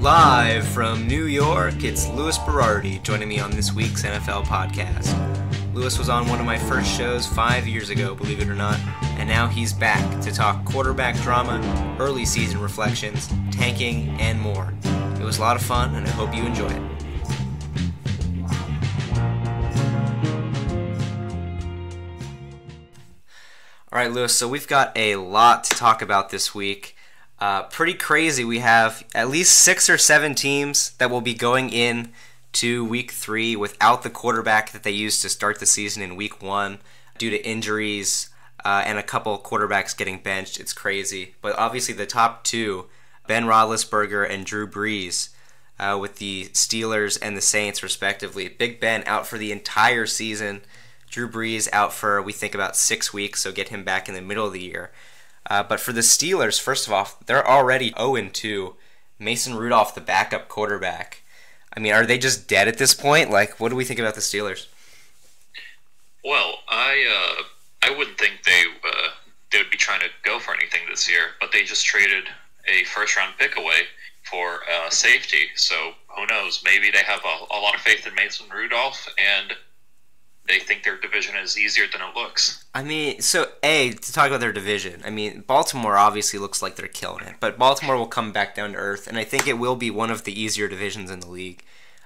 Live from New York, it's Luis Berardi joining me on this week's NFL podcast. Luis was on one of my first shows five years ago, believe it or not, and now he's back to talk quarterback drama, early season reflections, tanking, and more. It was a lot of fun, and I hope you enjoy it. All right, Luis, so we've got a lot to talk about this week. Uh, pretty crazy. We have at least six or seven teams that will be going in to week three without the quarterback that they used to start the season in week one due to injuries uh, and a couple quarterbacks getting benched. It's crazy. But obviously, the top two, Ben Roethlisberger and Drew Brees, uh, with the Steelers and the Saints, respectively. Big Ben out for the entire season. Drew Brees out for, we think, about six weeks, so get him back in the middle of the year. Uh, but for the Steelers, first of all, they're already 0 2. Mason Rudolph, the backup quarterback. I mean, are they just dead at this point? Like, what do we think about the Steelers? Well, I uh, I wouldn't think they uh, they would be trying to go for anything this year, but they just traded a first round pick away for uh, safety. So who knows? Maybe they have a, a lot of faith in Mason Rudolph and they think their division is easier than it looks. I mean, so a to talk about their division. I mean, Baltimore obviously looks like they're killing it, but Baltimore will come back down to earth, and I think it will be one of the easier divisions in the league.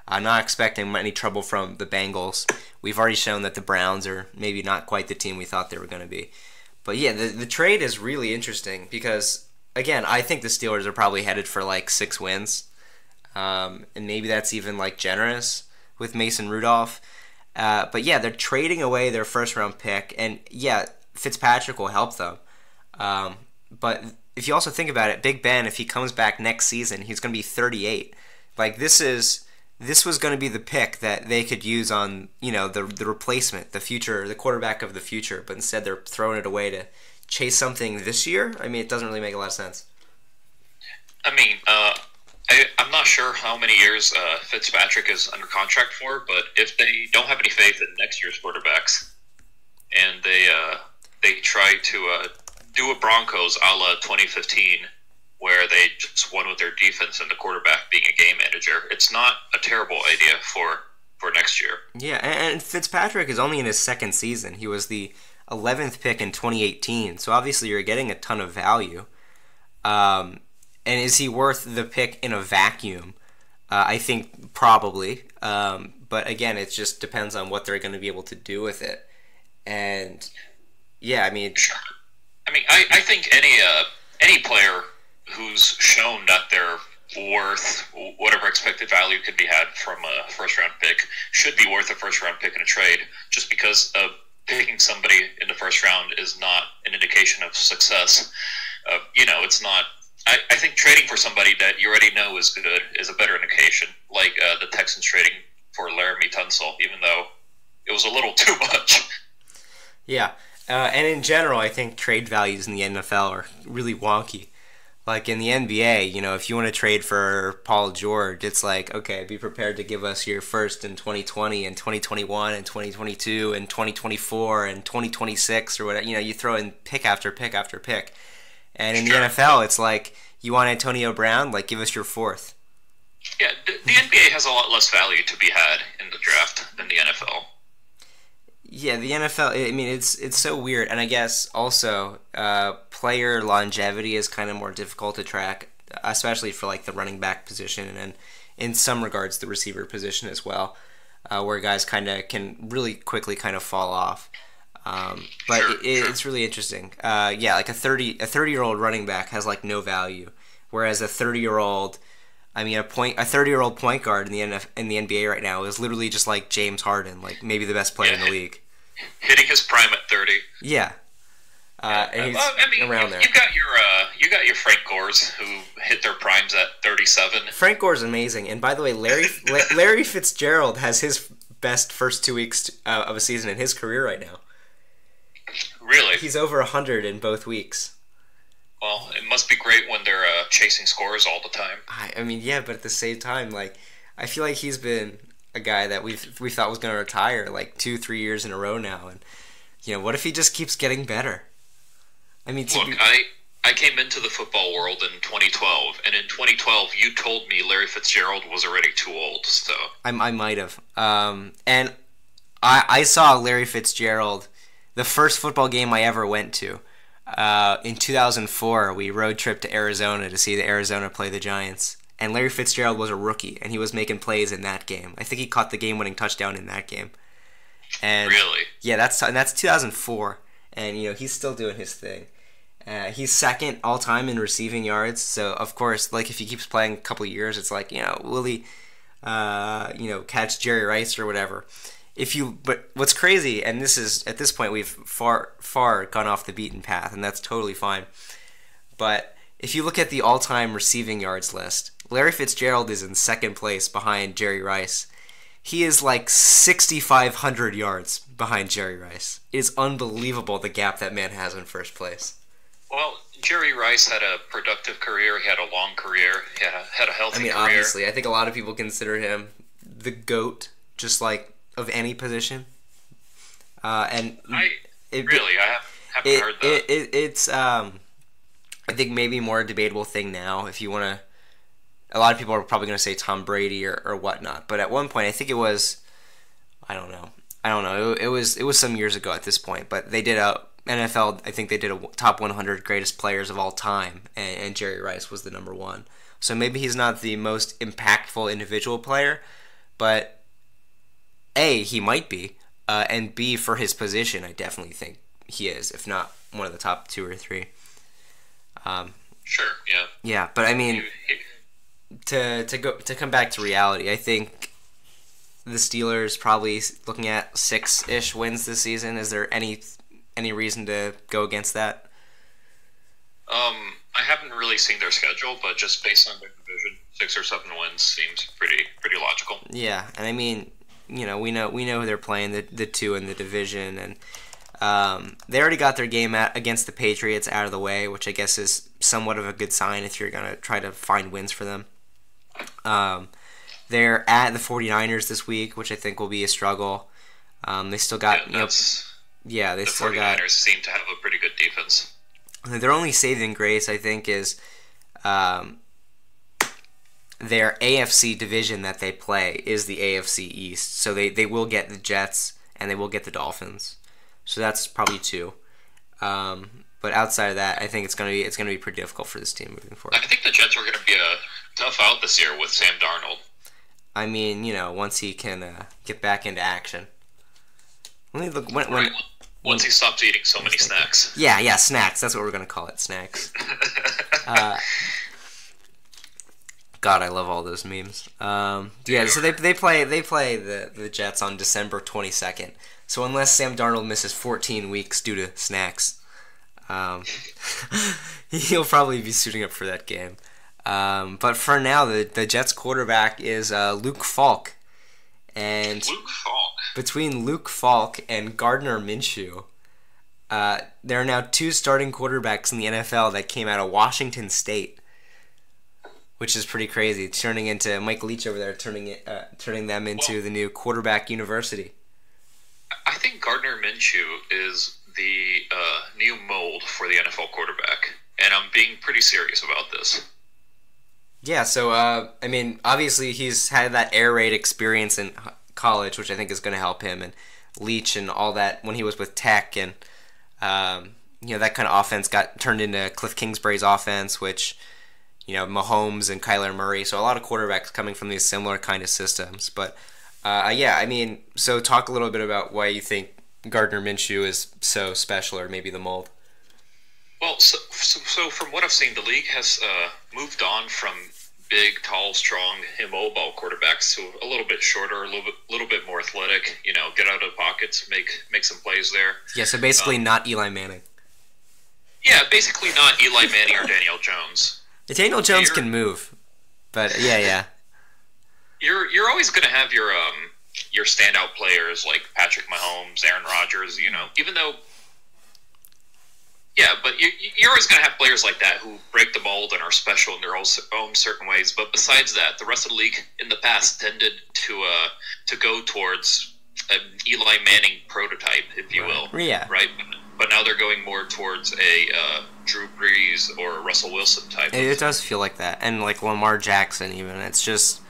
I'm not expecting any trouble from the Bengals. We've already shown that the Browns are maybe not quite the team we thought they were going to be. But yeah, the the trade is really interesting because again, I think the Steelers are probably headed for like six wins, um, and maybe that's even like generous with Mason Rudolph. Uh, but yeah, they're trading away their first round pick, and yeah, Fitzpatrick will help them. Um, but if you also think about it, Big Ben, if he comes back next season, he's going to be 38. Like this is this was going to be the pick that they could use on you know the the replacement, the future, the quarterback of the future. But instead, they're throwing it away to chase something this year. I mean, it doesn't really make a lot of sense. I mean, uh, I, am not sure how many years uh, Fitzpatrick is under contract for, but if they don't have any faith in next year's quarterbacks, and they uh, they try to uh, do a Broncos a la 2015, where they just won with their defense and the quarterback being a game manager, it's not a terrible idea for for next year. Yeah, and Fitzpatrick is only in his second season. He was the 11th pick in 2018, so obviously you're getting a ton of value. Um, and is he worth the pick in a vacuum? Uh, I think probably. Um, but again, it just depends on what they're going to be able to do with it. And yeah, I mean, I mean, I, I think any uh, any player who's shown that they're worth whatever expected value could be had from a first round pick should be worth a first round pick in a trade. Just because uh, picking somebody in the first round is not an indication of success. Uh, you know, it's not I, I think trading for somebody that you already know is good is a better indication, like uh, the Texans trading for Laremy Tunsil, even though it was a little too much. Yeah, uh, and in general, I think trade values in the NFL are really wonky. Like in the NBA, you know, if you want to trade for Paul George, it's like, okay, be prepared to give us your first in 2020 and 2021 and 2022 and 2024 and 2026 or whatever. You know, you throw in pick after pick after pick. And in the NFL, it's like you want Antonio Brown, like give us your fourth. Yeah, the, the NBA has a lot less value to be had in the draft than the NFL. Yeah, the NFL. I mean, it's it's so weird, and I guess also uh, player longevity is kind of more difficult to track, especially for like the running back position, and in some regards the receiver position as well, uh, where guys kind of can really quickly kind of fall off. Um, but sure, it, sure. it's really interesting. Uh, yeah, like a thirty a thirty year old running back has like no value, whereas a thirty year old, I mean a point a thirty year old point guard in the NF, in the NBA right now is literally just like James Harden, like maybe the best player yeah, in the league. Hitting his prime at thirty. Yeah. Uh, and he's well, I mean, around there. You got your uh, you got your Frank Gores who hit their primes at 37. Frank Gore's amazing, and by the way, Larry Larry Fitzgerald has his best first two weeks uh, of a season in his career right now. Really? He's over 100 in both weeks. Well, it must be great when they're uh, chasing scores all the time. I, I mean, yeah, but at the same time, like, I feel like he's been a guy that we we thought was going to retire like two, three years in a row now, and you know, what if he just keeps getting better? I mean, look, be... I I came into the football world in 2012, and in 2012, you told me Larry Fitzgerald was already too old. So I, I might have. Um, and I, I saw Larry Fitzgerald the first football game I ever went to. Uh, in 2004, we road trip to Arizona to see the Arizona play the Giants. And Larry Fitzgerald was a rookie, and he was making plays in that game. I think he caught the game-winning touchdown in that game. And really, yeah, that's and that's 2004, and you know he's still doing his thing. Uh, he's second all time in receiving yards. So of course, like if he keeps playing a couple years, it's like you know will he, uh, you know, catch Jerry Rice or whatever. If you, but what's crazy, and this is at this point we've far far gone off the beaten path, and that's totally fine. But if you look at the all time receiving yards list, Larry Fitzgerald is in second place behind Jerry Rice. He is like 6,500 yards behind Jerry Rice. It is unbelievable the gap that man has in first place. Well, Jerry Rice had a productive career. He had a long career. He had a, had a healthy I mean, career. obviously, I think a lot of people consider him the goat, just like of any position. Uh, and I it, really, I have, haven't it, heard that. it, it, it's um, I think maybe more debatable thing now. If you want to, a lot of people are probably going to say Tom Brady or, or whatnot. But at one point, I think it was, I don't know, I don't know. It, it was it was some years ago at this point. But they did a NFL. I think they did a top 100 greatest players of all time, and, and Jerry Rice was the number one. So maybe he's not the most impactful individual player, but a he might be, uh, and b for his position, I definitely think he is, if not one of the top two or three. Um, sure, yeah. yeah, but I mean, to to go to come back to reality, I think the Steelers probably looking at six ish wins this season. Is there any any reason to go against that? Um, I haven't really seen their schedule, but just based on their division, six or seven wins seems pretty pretty logical. Yeah, and I mean, you know, we know we know who they're playing the the two in the division, and um, they already got their game at, against the Patriots out of the way, which I guess is somewhat of a good sign if you're gonna try to find wins for them. Um, they're at the 49ers this week, which I think will be a struggle. Um, they still got Yeah, you know, yeah, they the still 49ers got seem to have a pretty good defense. their only saving grace, I think, is um, their AFC division that they play is the AFC East. So they, they will get the Jets and they will get the Dolphins. So that's probably two. Um, but outside of that, I think it's gonna be it's gonna be pretty difficult for this team moving forward. I think the Jets are going to be a tough out this year with Sam Darnold. I mean, you know, once he can uh, get back into action. Let me look when, when Right. Once he stops eating so many snacks. Yeah, yeah, snacks. That's what we're gonna call it, snacks. Uh, God, I love all those memes. Um, yeah, so they, they play they play the, the Jets on December twenty second. So unless Sam Darnold misses fourteen weeks due to snacks, um, he'll probably be suiting up for that game. Um, but for now, the the Jets quarterback is uh, Luke Falk, and Luke Falk. between Luke Falk and Gardner Minshew, uh, there are now two starting quarterbacks in the NFL that came out of Washington State, which is pretty crazy. Turning into Mike Leach over there, turning it, uh, turning them into the new quarterback university. I think Gardner Minshew is the uh, new mold for the NFL quarterback, and I'm being pretty serious about this. Yeah, so uh, I mean, obviously he's had that air raid experience in college, which I think is going to help him, and Leach and all that when he was with Tech, and um, you know that kind of offense got turned into Cliff Kingsbury's offense, which you know Mahomes and Kyler Murray. So a lot of quarterbacks coming from these similar kind of systems. But uh, yeah, I mean, so talk a little bit about why you think Gardner Minshew is so special, or maybe the mold. Well, so, so, so from what I've seen, the league has uh, moved on from big, tall, strong, immobile quarterbacks to a little bit shorter, a little bit, little bit more athletic. You know, get out of the pockets, make make some plays there. Yeah, so basically not Eli Manning. Yeah, basically not Eli Manning or Daniel Jones. Daniel Jones can move, but yeah, yeah. You're you're always going to have your um your standout players like Patrick Mahomes, Aaron Rodgers. You know, even though. Yeah, but you, you're always going to have players like that who break the mold and are special in their own, own certain ways. But besides that, the rest of the league in the past tended to uh, to go towards an Eli Manning prototype, if you will. Yeah. Right. But now they're going more towards a uh, Drew Brees or Russell Wilson type. It, it does feel like that, and like Lamar Jackson even. It's just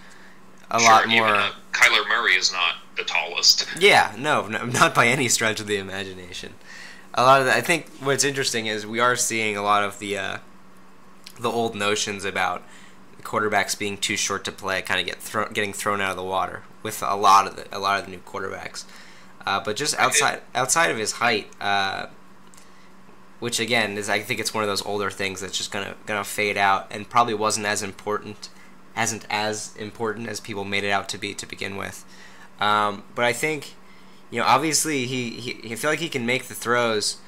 a Sure, lot even, more. uh, Kyler Murray is not the tallest. Yeah, no, no, not by any stretch of the imagination. A lot of I think what's interesting is we are seeing a lot of the uh, the old notions about quarterbacks being too short to play kind of get thrown getting thrown out of the water with a lot of the a lot of the new quarterbacks. Uh, but just outside outside of his height, uh, which again is I think it's one of those older things that's just gonna gonna fade out and probably wasn't as important, hasn't as important as people made it out to be to begin with. Um, but I think, you know, obviously he, he I feel like he can make the throws.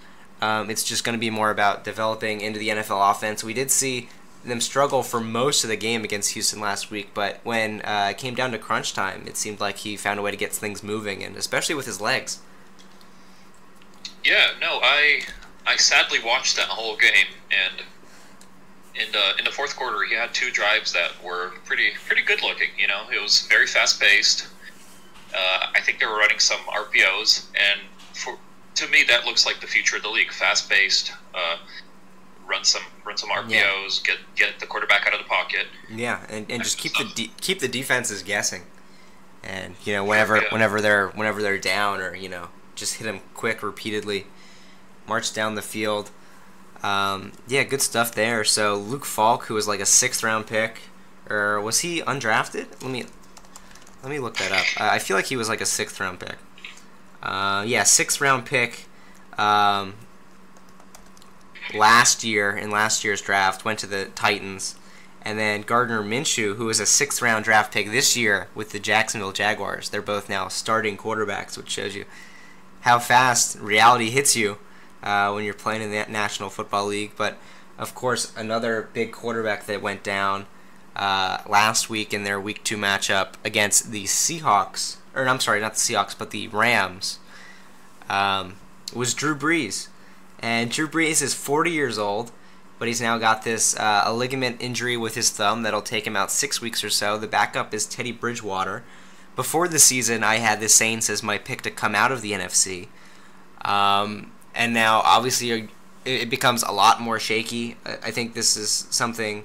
Um, it's just going to be more about developing into the NFL offense. We did see them struggle for most of the game against Houston last week, but when uh, it came down to crunch time, it seemed like he found a way to get things moving, and especially with his legs. Yeah, no, I I sadly watched that whole game, and in the in the fourth quarter, he had two drives that were pretty pretty good looking. You know, it was very fast paced. Uh, I think they were running some RPOs, and for to me, that looks like the future of the league. Fast paced, uh, run some run some RPOs, get get the quarterback out of the pocket. Yeah, and, and just keep the de- keep the defenses guessing, and you know whenever Yeah. whenever they're whenever they're down or you know just hit them quick repeatedly, march down the field. Um, yeah, good stuff there. So Luke Falk, who was like a sixth round pick, or was he undrafted? Let me let me look that up. I feel like he was like a sixth round pick. Uh, yeah, sixth round pick. Um, last year in last year's draft went to the Titans, and then Gardner Minshew, who was a sixth round draft pick this year with the Jacksonville Jaguars. They're both now starting quarterbacks, which shows you how fast reality hits you uh, when you're playing in the National Football League. But of course, another big quarterback that went down uh, last week in their Week Two matchup against the Seahawks, or I'm sorry, not the Seahawks, but the Rams, um, was Drew Brees. And Drew Brees is 40 years old, but he's now got this uh, a ligament injury with his thumb that'll take him out six weeks or so. The backup is Teddy Bridgewater. Before the season, I had the Saints as my pick to come out of the NFC, um, and now obviously it, becomes a lot more shaky. I think this is something.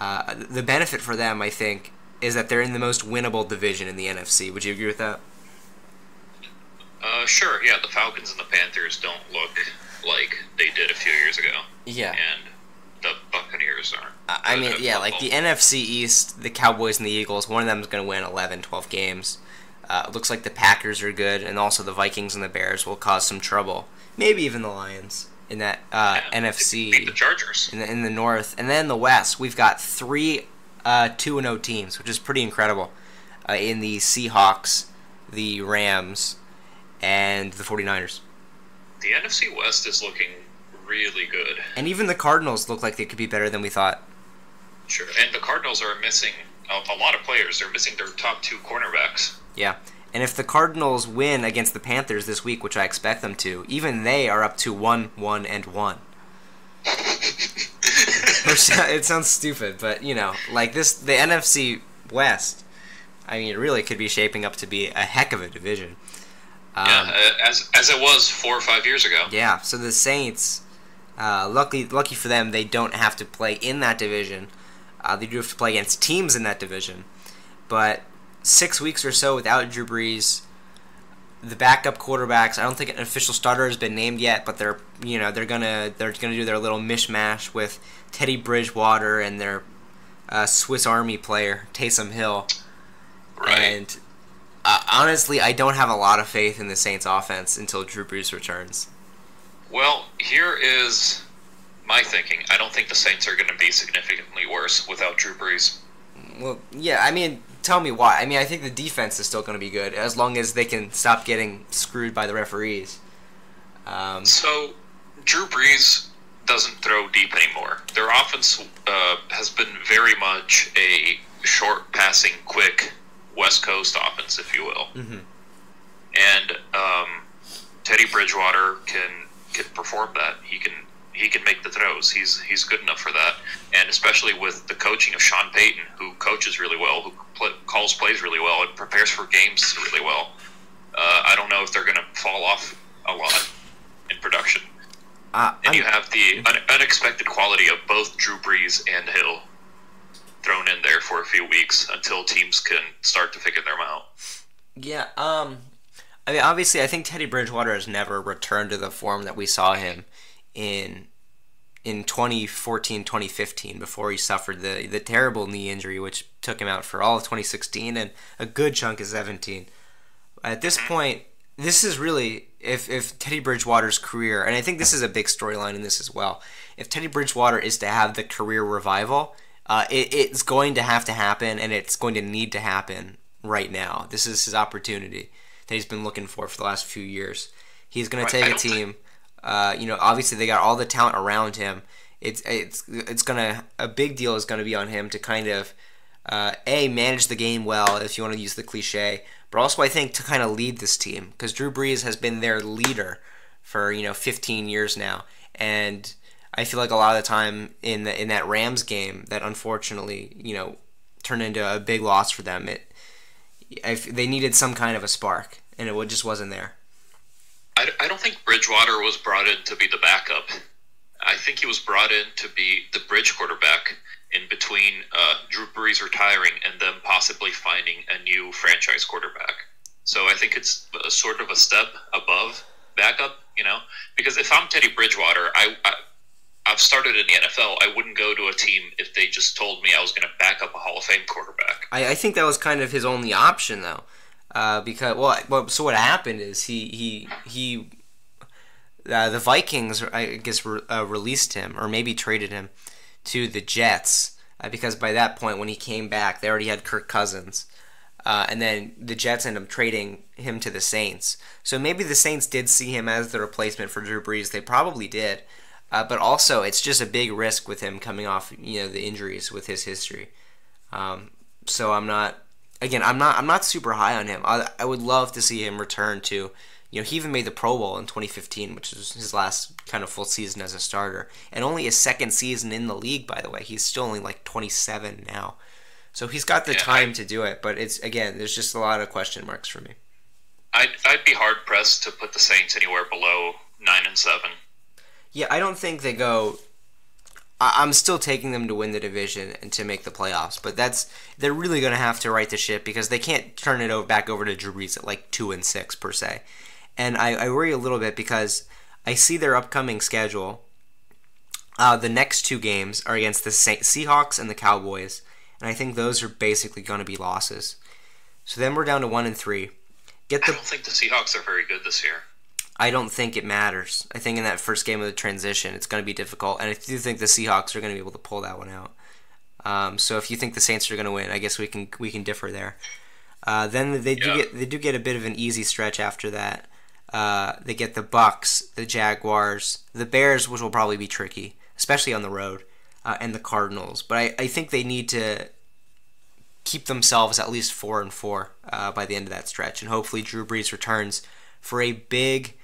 Uh, the benefit for them, I think, is that they're in the most winnable division in the NFC. Would you agree with that? Uh, sure, yeah, the Falcons and the Panthers don't look like they did a few years ago, Yeah. and the Buccaneers aren't. I mean, yeah, like the. NFC East, the Cowboys and the Eagles, one of them is going to win 11, 12 games. Uh, looks like the Packers are good, and also the Vikings and the Bears will cause some trouble. Maybe even the Lions in that uh, Yeah, NFC beat the Chargers. in the, in the North. And then the West, we've got three uh, 2 0 teams, which is pretty incredible. Uh, in the Seahawks, the Rams, and the 49ers. The NFC West is looking really good. And even the Cardinals look like they could be better than we thought. Sure, and the Cardinals are missing a, a lot of players. They're missing their top two cornerbacks. Yeah. And if the Cardinals win against the Panthers this week, which I expect them to, even they are up to 1 1 and 1. It sounds stupid, but you know, like this, the NFC West, I mean, it really could be shaping up to be a heck of a division. Um, yeah, uh, as as it was four or five years ago. yeah, so the Saints, uh, lucky lucky for them, they don't have to play in that division. Uh, they do have to play against teams in that division, but six weeks or so without Drew Brees, the backup quarterbacks. I don't think an official starter has been named yet, but they're you know they're gonna they're gonna do their little mishmash with Teddy Bridgewater and their uh, Swiss Army player Taysom Hill. Right. And uh, honestly, I don't have a lot of faith in the Saints offense until Drew Brees returns. Well, here is my thinking. I don't think the Saints are going to be significantly worse without Drew Brees. Well, yeah, I mean, tell me why. I mean, I think the defense is still going to be good as long as they can stop getting screwed by the referees. Um, So, Drew Brees doesn't throw deep anymore. Their offense uh, has been very much a short passing, quick West Coast offense, if you will. mhm. And um, Teddy Bridgewater can can perform that. He can he can make the throws. He's he's good enough for that. And especially with the coaching of Sean Payton, who coaches really well, who pl- calls plays really well, and prepares for games really well. Uh, I don't know if they're going to fall off a lot in production. Uh, and I'm- you have the un- unexpected quality of both Drew Brees and Hill thrown in there for a few weeks until teams can start to figure them out. Yeah, um I mean obviously I think Teddy Bridgewater has never returned to the form that we saw him in in 2014 2015 before he suffered the the terrible knee injury which took him out for all of 2016 and a good chunk of 17. At this point, this is really if if Teddy Bridgewater's career and I think this is a big storyline in this as well. If Teddy Bridgewater is to have the career revival, uh, it, it's going to have to happen and it's going to need to happen right now. This is his opportunity that he's been looking for for the last few years. He's going to take a team. Uh, you know, obviously they got all the talent around him. It's it's it's gonna a big deal is gonna be on him to kind of uh, a manage the game well, if you want to use the cliche, but also I think to kind of lead this team because Drew Brees has been their leader for you know 15 years now, and I feel like a lot of the time in the in that Rams game that unfortunately you know turned into a big loss for them. It if they needed some kind of a spark, and it just wasn't there. I, I don't think Bridgewater was brought in to be the backup. I think he was brought in to be the bridge quarterback in between uh, Drew Brees retiring and them possibly finding a new franchise quarterback. So I think it's a, sort of a step above backup, you know? Because if I'm Teddy Bridgewater, I, I I've started in the NFL. I wouldn't go to a team if they just told me I was going to back up a Hall of Fame quarterback. I, I think that was kind of his only option though, uh, because well, well, so what happened is he he he, uh, the Vikings I guess re- uh, released him or maybe traded him to the Jets uh, because by that point when he came back they already had Kirk Cousins. Uh, and then the Jets ended up trading him to the Saints. So maybe the Saints did see him as the replacement for Drew Brees. They probably did. Uh, but also, it's just a big risk with him coming off, you know, the injuries with his history. Um, so I'm not, again, I'm not, I'm not super high on him. I, I would love to see him return to, you know, he even made the Pro Bowl in 2015, which was his last kind of full season as a starter, and only his second season in the league. By the way, he's still only like 27 now, so he's got the Yeah, time I- to do it. But it's again, there's just a lot of question marks for me. I'd, I'd be hard pressed to put the Saints anywhere below nine and seven. Yeah, I don't think they go. I- I'm still taking them to win the division and to make the playoffs, but that's they're really going to have to right the ship because they can't turn it over, back over to Drew Brees at like two and six per se. And I, I worry a little bit because I see their upcoming schedule. Uh, the next two games are against the Sa- Seahawks and the Cowboys, and I think those are basically going to be losses. So then we're down to one and three. Get the, I don't think the Seahawks are very good this year. I don't think it matters. I think in that first game of the transition, it's going to be difficult, and I do think the Seahawks are going to be able to pull that one out. Um, so if you think the Saints are going to win, I guess we can we can differ there. Uh, then they do Yeah. get they do get a bit of an easy stretch after that. Uh, they get the Bucks, the Jaguars, the Bears, which will probably be tricky, especially on the road, uh, and the Cardinals. But I, I think they need to keep themselves at least four and four uh, by the end of that stretch, and hopefully Drew Brees returns for a big.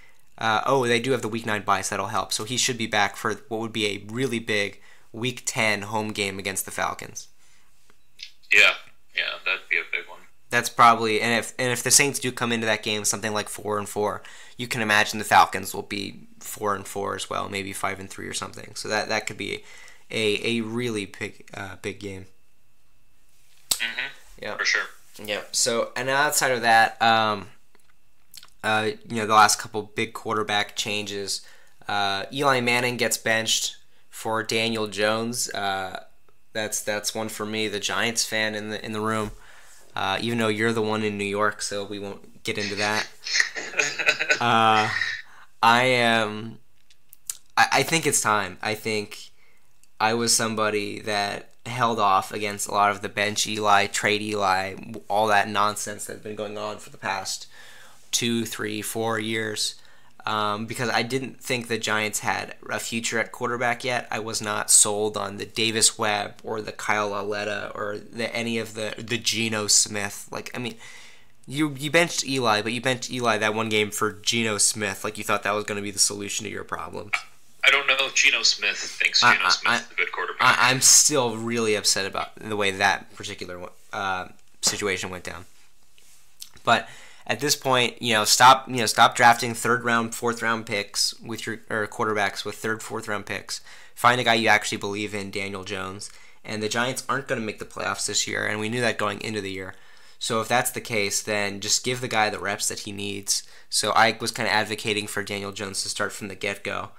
Uh, oh, they do have the Week Nine bias that'll help, so he should be back for what would be a really big Week Ten home game against the Falcons. Yeah, yeah, that'd be a big one. That's probably and if and if the Saints do come into that game something like four and four, you can imagine the Falcons will be four and four as well, maybe five and three or something. So that that could be a a really big uh, big game. hmm Yeah. For sure. Yeah. So, and outside of that, um, uh, you know, the last couple big quarterback changes. Uh, Eli Manning gets benched for Daniel Jones. Uh, that's that's one for me, the Giants fan in the in the room. Uh, even though you're the one in New York, so we won't get into that. Uh, I am. I, I think it's time. I think I was somebody that held off against a lot of the bench Eli, trade Eli, all that nonsense that's been going on for the past two, three, four years. Um, because I didn't think the Giants had a future at quarterback yet. I was not sold on the Davis Webb or the Kyle Lauletta or the any of the the Geno Smith. Like I mean, you you benched Eli, but you benched Eli that one game for Geno Smith. Like you thought that was going to be the solution to your problems. I don't know if Geno Smith thinks Geno I- Smith's I- a good quarterback. I, I'm still really upset about the way that particular uh, situation went down. But at this point, you know, stop you know stop drafting third round, fourth round picks with your or quarterbacks with third, fourth round picks. Find a guy you actually believe in, Daniel Jones. And the Giants aren't going to make the playoffs this year, and we knew that going into the year. So if that's the case, then just give the guy the reps that he needs. So I was kind of advocating for Daniel Jones to start from the get go.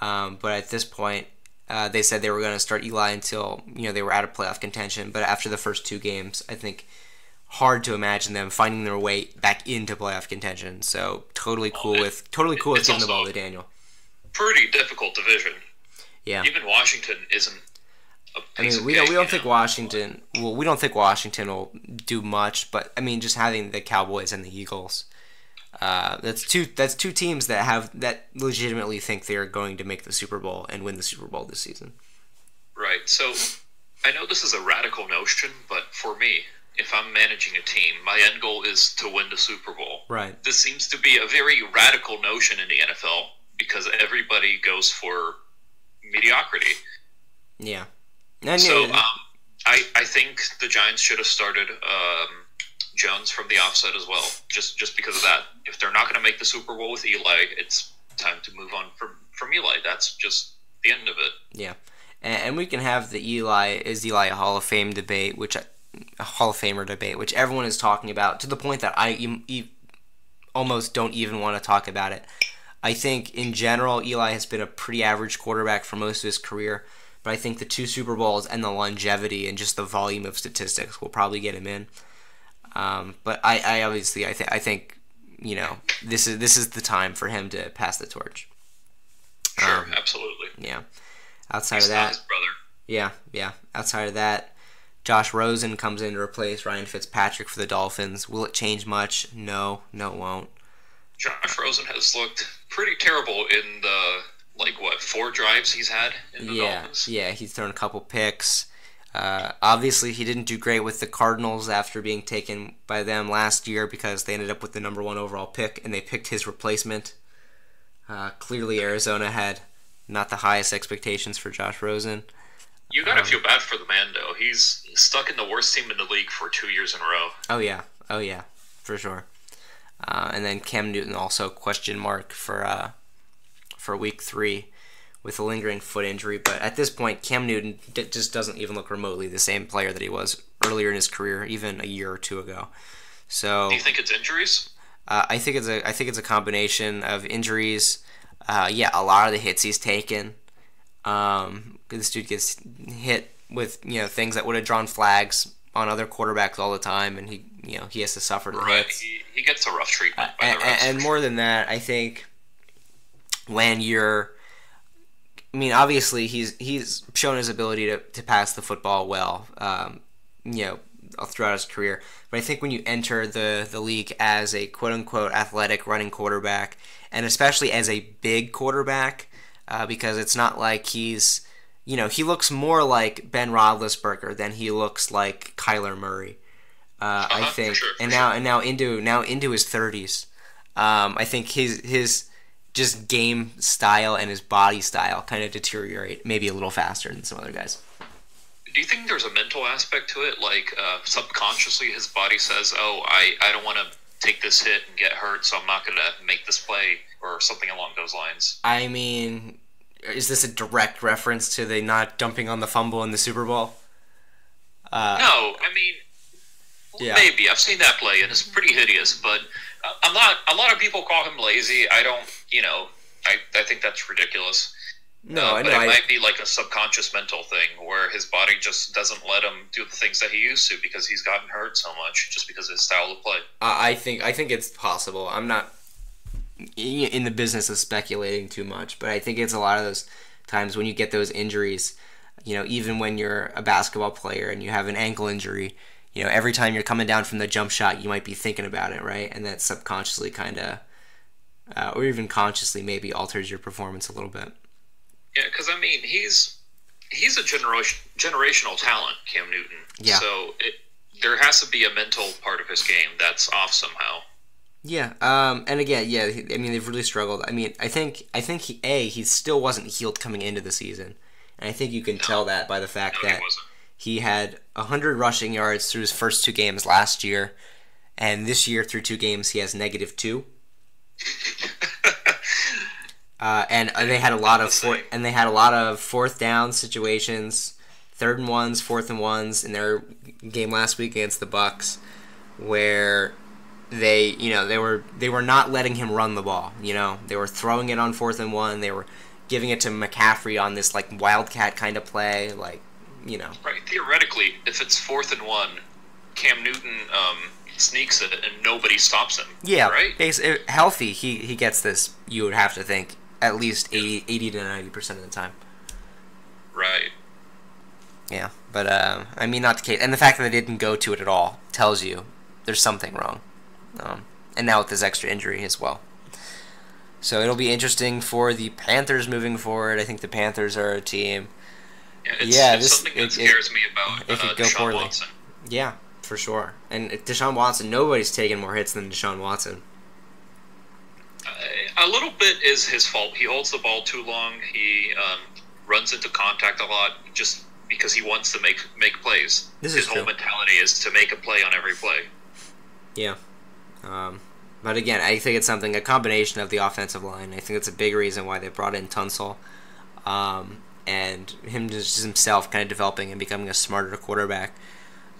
Um, but at this point, uh, they said they were going to start Eli until you know they were out of playoff contention. But after the first two games, I think hard to imagine them finding their way back into playoff contention. So totally cool it, with totally cool with giving the ball to Daniel. Pretty difficult division. Yeah. Even Washington isn't. I mean, we don't we don't think know? Washington. Well, we don't think Washington will do much, but I mean, just having the Cowboys and the Eagles. Uh, that's two. That's two teams that have that legitimately think they are going to make the Super Bowl and win the Super Bowl this season. Right. So, I know this is a radical notion, but for me, if I'm managing a team, my end goal is to win the Super Bowl. Right. This seems to be a very radical notion in the NFL because everybody goes for mediocrity. Yeah. And so um, I I think the Giants should have started um, Jones from the offset as well, just just because of that. If they're not going to make the Super Bowl with Eli, it's time to move on from from Eli. That's just the end of it. Yeah, and, and we can have the Eli is Eli a Hall of Fame debate, which a Hall of Famer debate, which everyone is talking about to the point that I almost don't even want to talk about it. I think in general, Eli has been a pretty average quarterback for most of his career, but I think the two Super Bowls and the longevity and just the volume of statistics will probably get him in. Um, but I, I obviously I think I think you know this is this is the time for him to pass the torch. Sure, um, absolutely. Yeah. Outside He's of that, brother. Yeah, yeah. Outside of that, Josh Rosen comes in to replace Ryan Fitzpatrick for the Dolphins. Will it change much? No, no, it won't. Josh Rosen has looked pretty terrible in the like what four drives he's had in the yeah, Dolphins. Yeah, he's thrown a couple picks. Uh, obviously, he didn't do great with the Cardinals after being taken by them last year because they ended up with the number one overall pick and they picked his replacement. Uh, clearly, Arizona had not the highest expectations for Josh Rosen. You gotta um, feel bad for the man, though. He's stuck in the worst team in the league for two years in a row. Oh yeah, oh yeah, for sure. Uh, and then Cam Newton also question mark for uh, for week three with a lingering foot injury. But at this point, Cam Newton d- just doesn't even look remotely the same player that he was earlier in his career, even a year or two ago. So do you think it's injuries? Uh, I think it's a I think it's a combination of injuries. Uh, yeah, a lot of the hits he's taken. Um, this dude gets hit with you know things that would have drawn flags on other quarterbacks all the time, and he you know he has to suffer the right. hits. He, he gets a rough treatment. Uh, and, and more than that, I think when you're I mean, obviously he's he's shown his ability to, to pass the football well, um, you know, throughout his career. But I think when you enter the the league as a quote unquote athletic running quarterback, and especially as a big quarterback, uh, because it's not like he's, you know, he looks more like Ben Roethlisberger than he looks like Kyler Murray. Uh, uh-huh, I think, sure, and sure. now and now into now into his thirties, um, I think his his just game style and his body style kind of deteriorate maybe a little faster than some other guys. Do you think there's a mental aspect to it? Like uh, subconsciously, his body says, "Oh, I, I don't want to take this hit and get hurt, so I'm not going to make this play," or something along those lines. I mean, is this a direct reference to the not dumping on the fumble in the Super Bowl? Uh, no, I mean, yeah. maybe I've seen that play and it's pretty hideous, but I'm not. A lot of people call him lazy. I don't. You know, I, I think that's ridiculous. No, uh, I but it I, might be like a subconscious mental thing where his body just doesn't let him do the things that he used to because he's gotten hurt so much just because of his style of play. I think I think it's possible. I'm not in the business of speculating too much, but I think it's a lot of those times when you get those injuries. You know, even when you're a basketball player and you have an ankle injury, you know, every time you're coming down from the jump shot, you might be thinking about it, right? And that subconsciously kind of, uh, or even consciously, maybe alters your performance a little bit. Yeah, because I mean, he's he's a generation generational talent, Cam Newton. Yeah. So it, there has to be a mental part of his game that's off somehow. Yeah. Um. And again, yeah. I mean, they've really struggled. I mean, I think I think he a he still wasn't healed coming into the season, and I think you can No. tell that by the fact No, that he. He had 100 rushing yards through his first two games last year, and this year through two games he has negative two. Uh, and they had a lot of four, and they had a lot of fourth down situations, third and ones, fourth and ones in their game last week against the Bucks, where they you know they were they were not letting him run the ball. You know they were throwing it on fourth and one. They were giving it to McCaffrey on this like wildcat kind of play, like you know. Right. Theoretically, if it's fourth and one, Cam Newton um, sneaks it and nobody stops him. Yeah. Right. Bas- uh, healthy, he he gets this. You would have to think at least 80, 80 to ninety percent of the time. Right. Yeah, but uh, I mean, not the case. And the fact that they didn't go to it at all tells you there's something wrong. Um, and now with this extra injury as well. So it'll be interesting for the Panthers moving forward. I think the Panthers are a team. Yeah, it's, Yeah, it's this- something that it- scares me about it could uh, go Deshaun poorly. Watson. Yeah, for sure. And Deshaun Watson, nobody's taken more hits than Deshaun Watson. Uh, a little bit is his fault. He holds the ball too long. He um, runs into contact a lot just because he wants to make make plays. This his is whole true. mentality is to make a play on every play. Yeah. Um, but again, I think it's something, a combination of the offensive line. I think it's a big reason why they brought in Tunsil. Um, and him just himself kind of developing and becoming a smarter quarterback.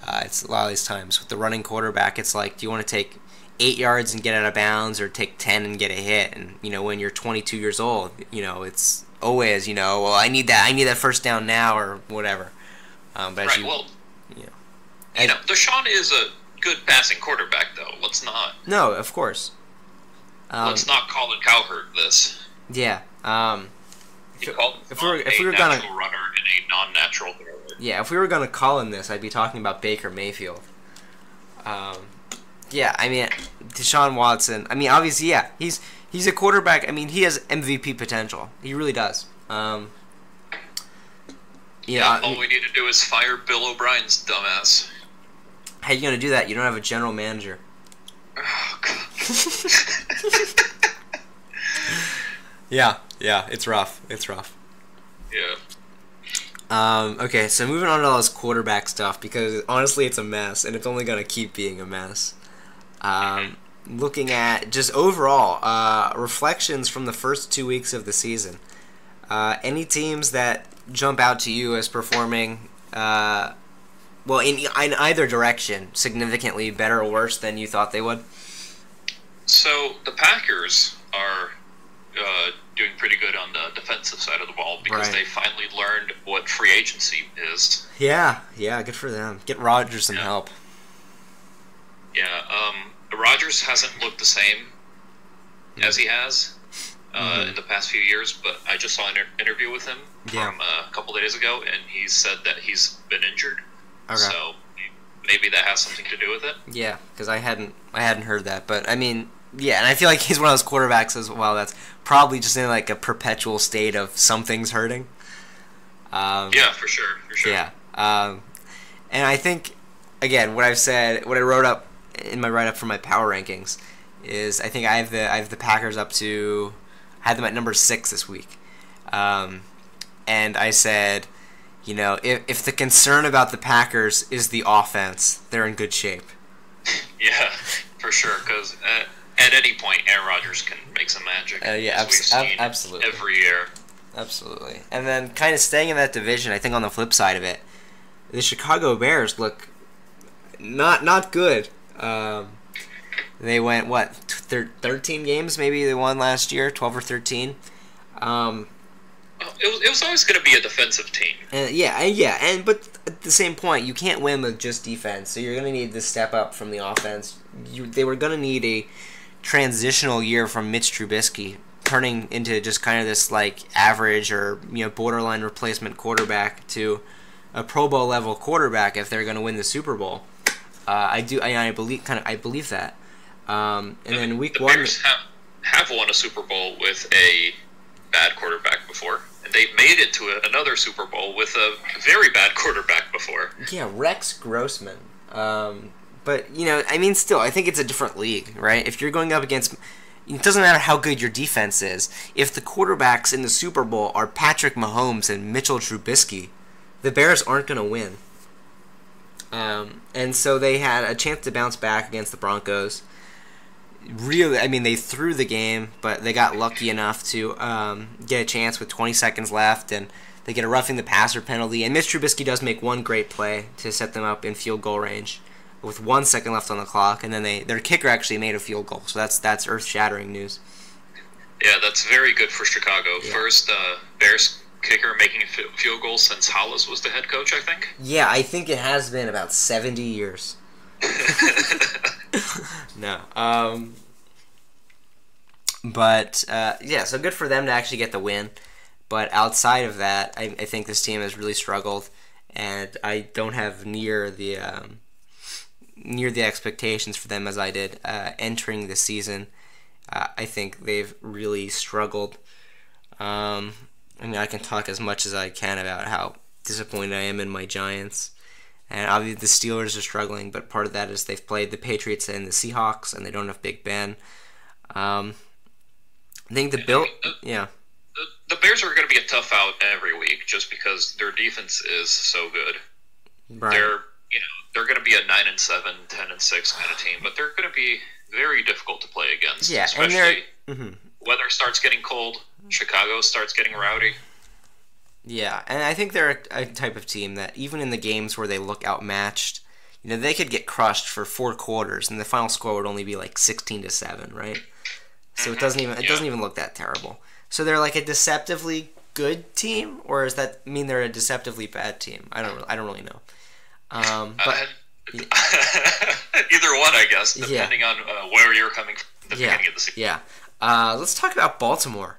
Uh, it's a lot of these times with the running quarterback, it's like, do you want to take eight yards and get out of bounds or take 10 and get a hit? And, you know, when you're 22 years old, you know, it's always, you know, well, I need that, I need that first down now or whatever. Um, but as Right. you, well, you know, you know, Deshaun is a good passing quarterback, though. Let's not no, of course. Um, let's not Colin Cowherd this. yeah. Um, If- called if we were- if we were gonna- natural runner and a non-natural thrower. Yeah, if we were gonna call him this, I'd be talking about Baker Mayfield. Um, yeah, I mean Deshaun Watson. I mean, obviously, yeah, he's he's a quarterback. I mean, he has MVP potential. He really does. Um, yeah, All we need to do is fire Bill O'Brien's dumbass. How you gonna do that? You don't have a general manager. Oh, God. Yeah, yeah, it's rough. It's rough. yeah. Um, okay, so moving on to all this quarterback stuff because honestly, it's a mess, and it's only gonna keep being a mess. Um, looking at just overall uh, reflections from the first two weeks of the season. Uh, any teams that jump out to you as performing, uh, well, in, in either direction, significantly better or worse than you thought they would? So the Packers are uh, doing pretty good on the defensive side of the ball because Right. they finally learned what free agency is. Yeah, yeah, good for them. Get Rodgers some Yeah. help. Yeah, um, Rodgers hasn't looked the same as he has uh, Mhm. in the past few years, but I just saw an inter- interview with him Yeah. from uh, a couple of days ago, and he said that he's been injured. Okay. So maybe that has something to do with it. Yeah, because I hadn't I hadn't heard that, but I mean, yeah, and I feel like he's one of those quarterbacks as well that's probably just in like a perpetual state of something's hurting. Um, Yeah, for sure, for sure. Yeah. Um, and I think, again, what I've said, what I wrote up in my write up for my power rankings is I think I have the I have the Packers up to I had them at number six this week, um, and I said, you know, if if the concern about the Packers is the offense, they're in good shape. Yeah, for sure. Because at, at any point, Aaron Rodgers can make some magic. Uh, yeah, abs- ab- absolutely. Every year. Absolutely. And then kind of staying in that division, I think on the flip side of it, the Chicago Bears look not not good. Um, they went what thir- 13 games maybe they won last year, 12 or 13. Um, It was, it was always going to be a defensive team. yeah, and yeah, and but at the same point, you can't win with just defense. So you're going to need to step up from the offense. You, they were going to need a transitional year from Mitch Trubisky, turning into just kind of this like average or you know borderline replacement quarterback to a Pro Bowl level quarterback if they're going to win the Super Bowl. Uh, I do, I, I believe, kind of, I believe that. Um, and then week the one, Bears have, have won a Super Bowl with a bad quarterback before. They've made it to a, another Super Bowl with a very bad quarterback before. Yeah, Rex Grossman. Um, but you know, I mean, still, I think it's a different league, right? If you're going up against, it doesn't matter how good your defense is. If the quarterbacks in the Super Bowl are Patrick Mahomes and Mitchell Trubisky, the Bears aren't going to win. Um, and so they had a chance to bounce back against the Broncos. Really, I mean, they threw the game, but they got lucky enough to um, get a chance with 20 seconds left, and they get a roughing the passer penalty. And Mitch Trubisky does make one great play to set them up in field goal range with one second left on the clock, and then they their kicker actually made a field goal. So that's that's earth shattering news. Yeah, that's very good for Chicago. Yeah. First uh, Bears kicker making a field goal since Halas was the head coach, I think. Yeah, I think it has been about 70 years. no. Um, but uh, yeah, so good for them to actually get the win. But outside of that, I, I think this team has really struggled, and I don't have near the um, near the expectations for them as I did uh, entering the season. Uh, I think they've really struggled. Um, I mean, I can talk as much as I can about how disappointed I am in my Giants. And obviously, the Steelers are struggling, but part of that is they've played the Patriots and the Seahawks, and they don't have Big Ben. Um, I think the Bill, yeah. The, the Bears are going to be a tough out every week, just because their defense is so good. Right. They're, you know, they're going to be a nine and seven, 10 and six kind of team, but they're going to be very difficult to play against. Yeah, especially and they're, mm-hmm. weather starts getting cold, Chicago starts getting rowdy. Yeah, and I think they're a, a, type of team that even in the games where they look outmatched, you know, they could get crushed for four quarters, and the final score would only be like sixteen to seven, right? So it mm-hmm. doesn't even it yeah. doesn't even look that terrible. So they're like a deceptively good team, or does that mean they're a deceptively bad team? I don't I don't really know. Um, but uh, either one, I guess, depending yeah. on uh, where you're coming from. The beginning of the season. Yeah. Uh, let's talk about Baltimore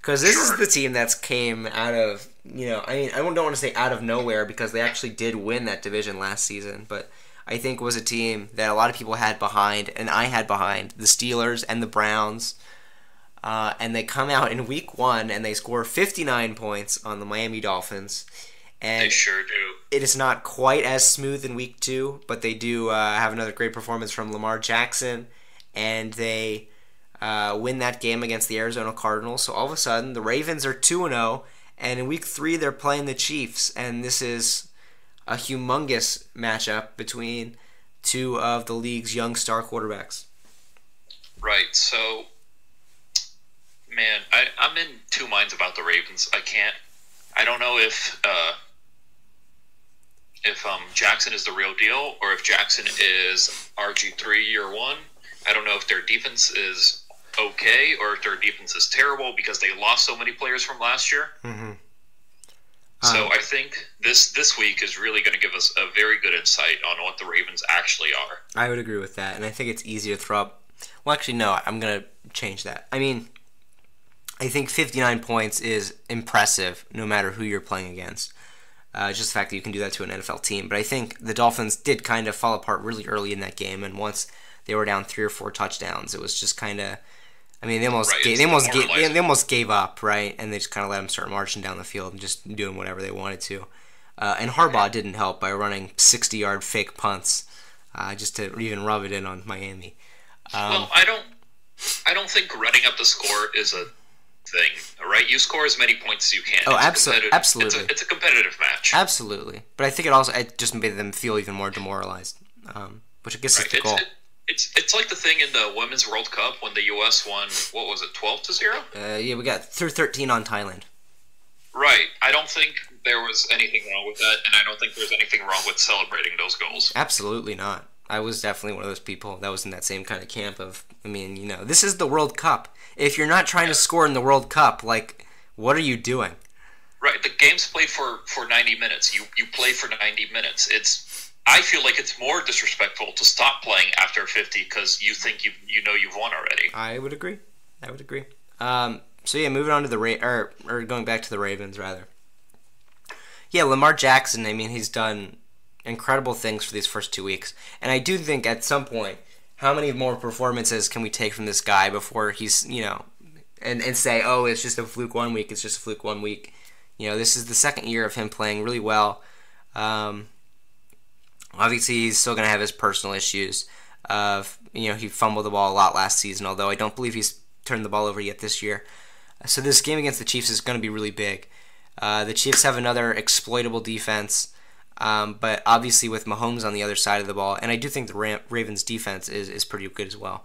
because this sure. is the team that's came out of you know I mean I don't want to say out of nowhere because they actually did win that division last season, but I think was a team that a lot of people had behind and I had behind the Steelers and the Browns. Uh, and they come out in week one and they score 59 points on the Miami Dolphins. And they sure do. It is not quite as smooth in week two, but they do uh, have another great performance from Lamar Jackson, and they uh, win that game against the Arizona Cardinals. So all of a sudden, the Ravens are 2 0, and in week three, they're playing the Chiefs. And this is a humongous matchup between two of the league's young star quarterbacks. Right. So, man, I, I'm in two minds about the Ravens. I can't. I don't know if. Uh, if um, Jackson is the real deal or if Jackson is RG3 year one. I don't know if their defense is okay or if their defense is terrible because they lost so many players from last year. Mm-hmm. So I think this this week is really going to give us a very good insight on what the Ravens actually are. I would agree with that, and I think it's easy to throw up. Well, actually, no, I'm going to change that. I mean, I think 59 points is impressive no matter who you're playing against. Uh, just the fact that you can do that to an NFL team. But I think the Dolphins did kind of fall apart really early in that game, and once they were down three or four touchdowns, it was just kind of I mean, they almost right, gave, they almost gave, they, they, almost gave up, right? And they just kind of let them start marching down the field and just doing whatever they wanted to. Uh, and Harbaugh didn't help by running 60-yard fake punts uh, just to even rub it in on Miami. Um, well, I don't, I don't think running up the score is a thing, right? You score as many points as you can. Oh, absolutely, absolutely. It's a, it's a, competitive match. Absolutely, but I think it also it just made them feel even more demoralized, um, which I guess right. is the goal. It, it's it's like the thing in the Women's World Cup when the U.S. won. What was it, twelve to zero? Uh, yeah, we got through thirteen on Thailand. Right. I don't think there was anything wrong with that, and I don't think there's anything wrong with celebrating those goals. Absolutely not. I was definitely one of those people that was in that same kind of camp of. I mean, you know, this is the World Cup. If you're not trying yeah. to score in the World Cup, like, what are you doing? Right. The game's played for for 90 minutes. You you play for 90 minutes. It's I feel like it's more disrespectful to stop playing after 50 because you think you you know you've won already. I would agree. I would agree. Um, so yeah, moving on to the Ra- or or going back to the Ravens rather. Yeah, Lamar Jackson. I mean, he's done incredible things for these first two weeks, and I do think at some point, how many more performances can we take from this guy before he's you know, and and say, oh, it's just a fluke one week. It's just a fluke one week. You know, this is the second year of him playing really well. Um, Obviously, he's still going to have his personal issues. Of you know, he fumbled the ball a lot last season, although I don't believe he's turned the ball over yet this year. So this game against the Chiefs is going to be really big. Uh, the Chiefs have another exploitable defense. Um, but obviously, with Mahomes on the other side of the ball, and I do think the Ravens' defense is, is pretty good as well.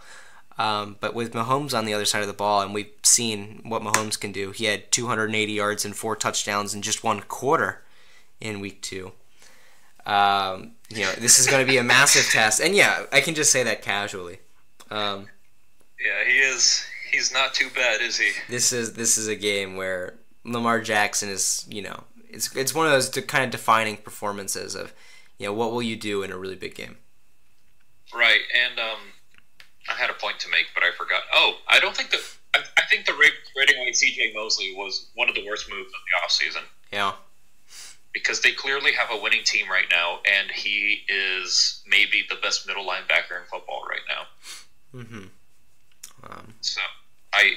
Um, but with Mahomes on the other side of the ball, and we've seen what Mahomes can do, he had 280 yards and four touchdowns in just one quarter in week two. Um, you know, this is going to be a massive test. And yeah, I can just say that casually. Um, yeah, he is. He's not too bad, is he? This is this is a game where Lamar Jackson is, you know, it's it's one of those kind of defining performances of, you know, what will you do in a really big game? Right, and um, I had a point to make, but I forgot. Oh, I don't think that. I, I think the rating on C.J. Mosley was one of the worst moves of the offseason. Yeah. Because they clearly have a winning team right now, and he is maybe the best middle linebacker in football right now. Mm-hmm. Um, so I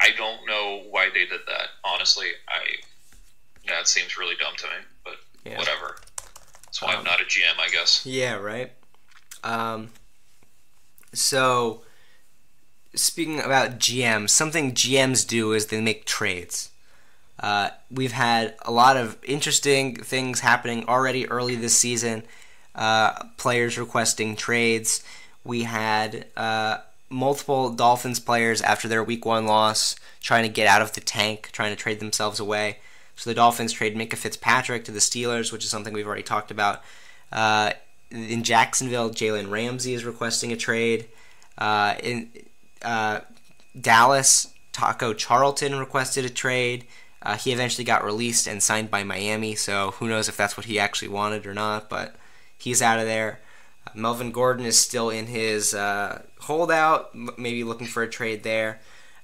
I don't know why they did that. Honestly, I that seems really dumb to me. But yeah. whatever. That's why um, I'm not a GM, I guess. Yeah. Right. Um. So, speaking about GMs, something GMs do is they make trades. Uh, we've had a lot of interesting things happening already early this season. Uh, players requesting trades. We had uh, multiple Dolphins players after their week one loss trying to get out of the tank, trying to trade themselves away. So the Dolphins trade Minkah Fitzpatrick to the Steelers, which is something we've already talked about. Uh, in Jacksonville, Jalen Ramsey is requesting a trade. Uh, in uh, Dallas, Taco Charlton requested a trade. Uh, he eventually got released and signed by Miami, so who knows if that's what he actually wanted or not, but he's out of there. Uh, Melvin Gordon is still in his uh, holdout, maybe looking for a trade there.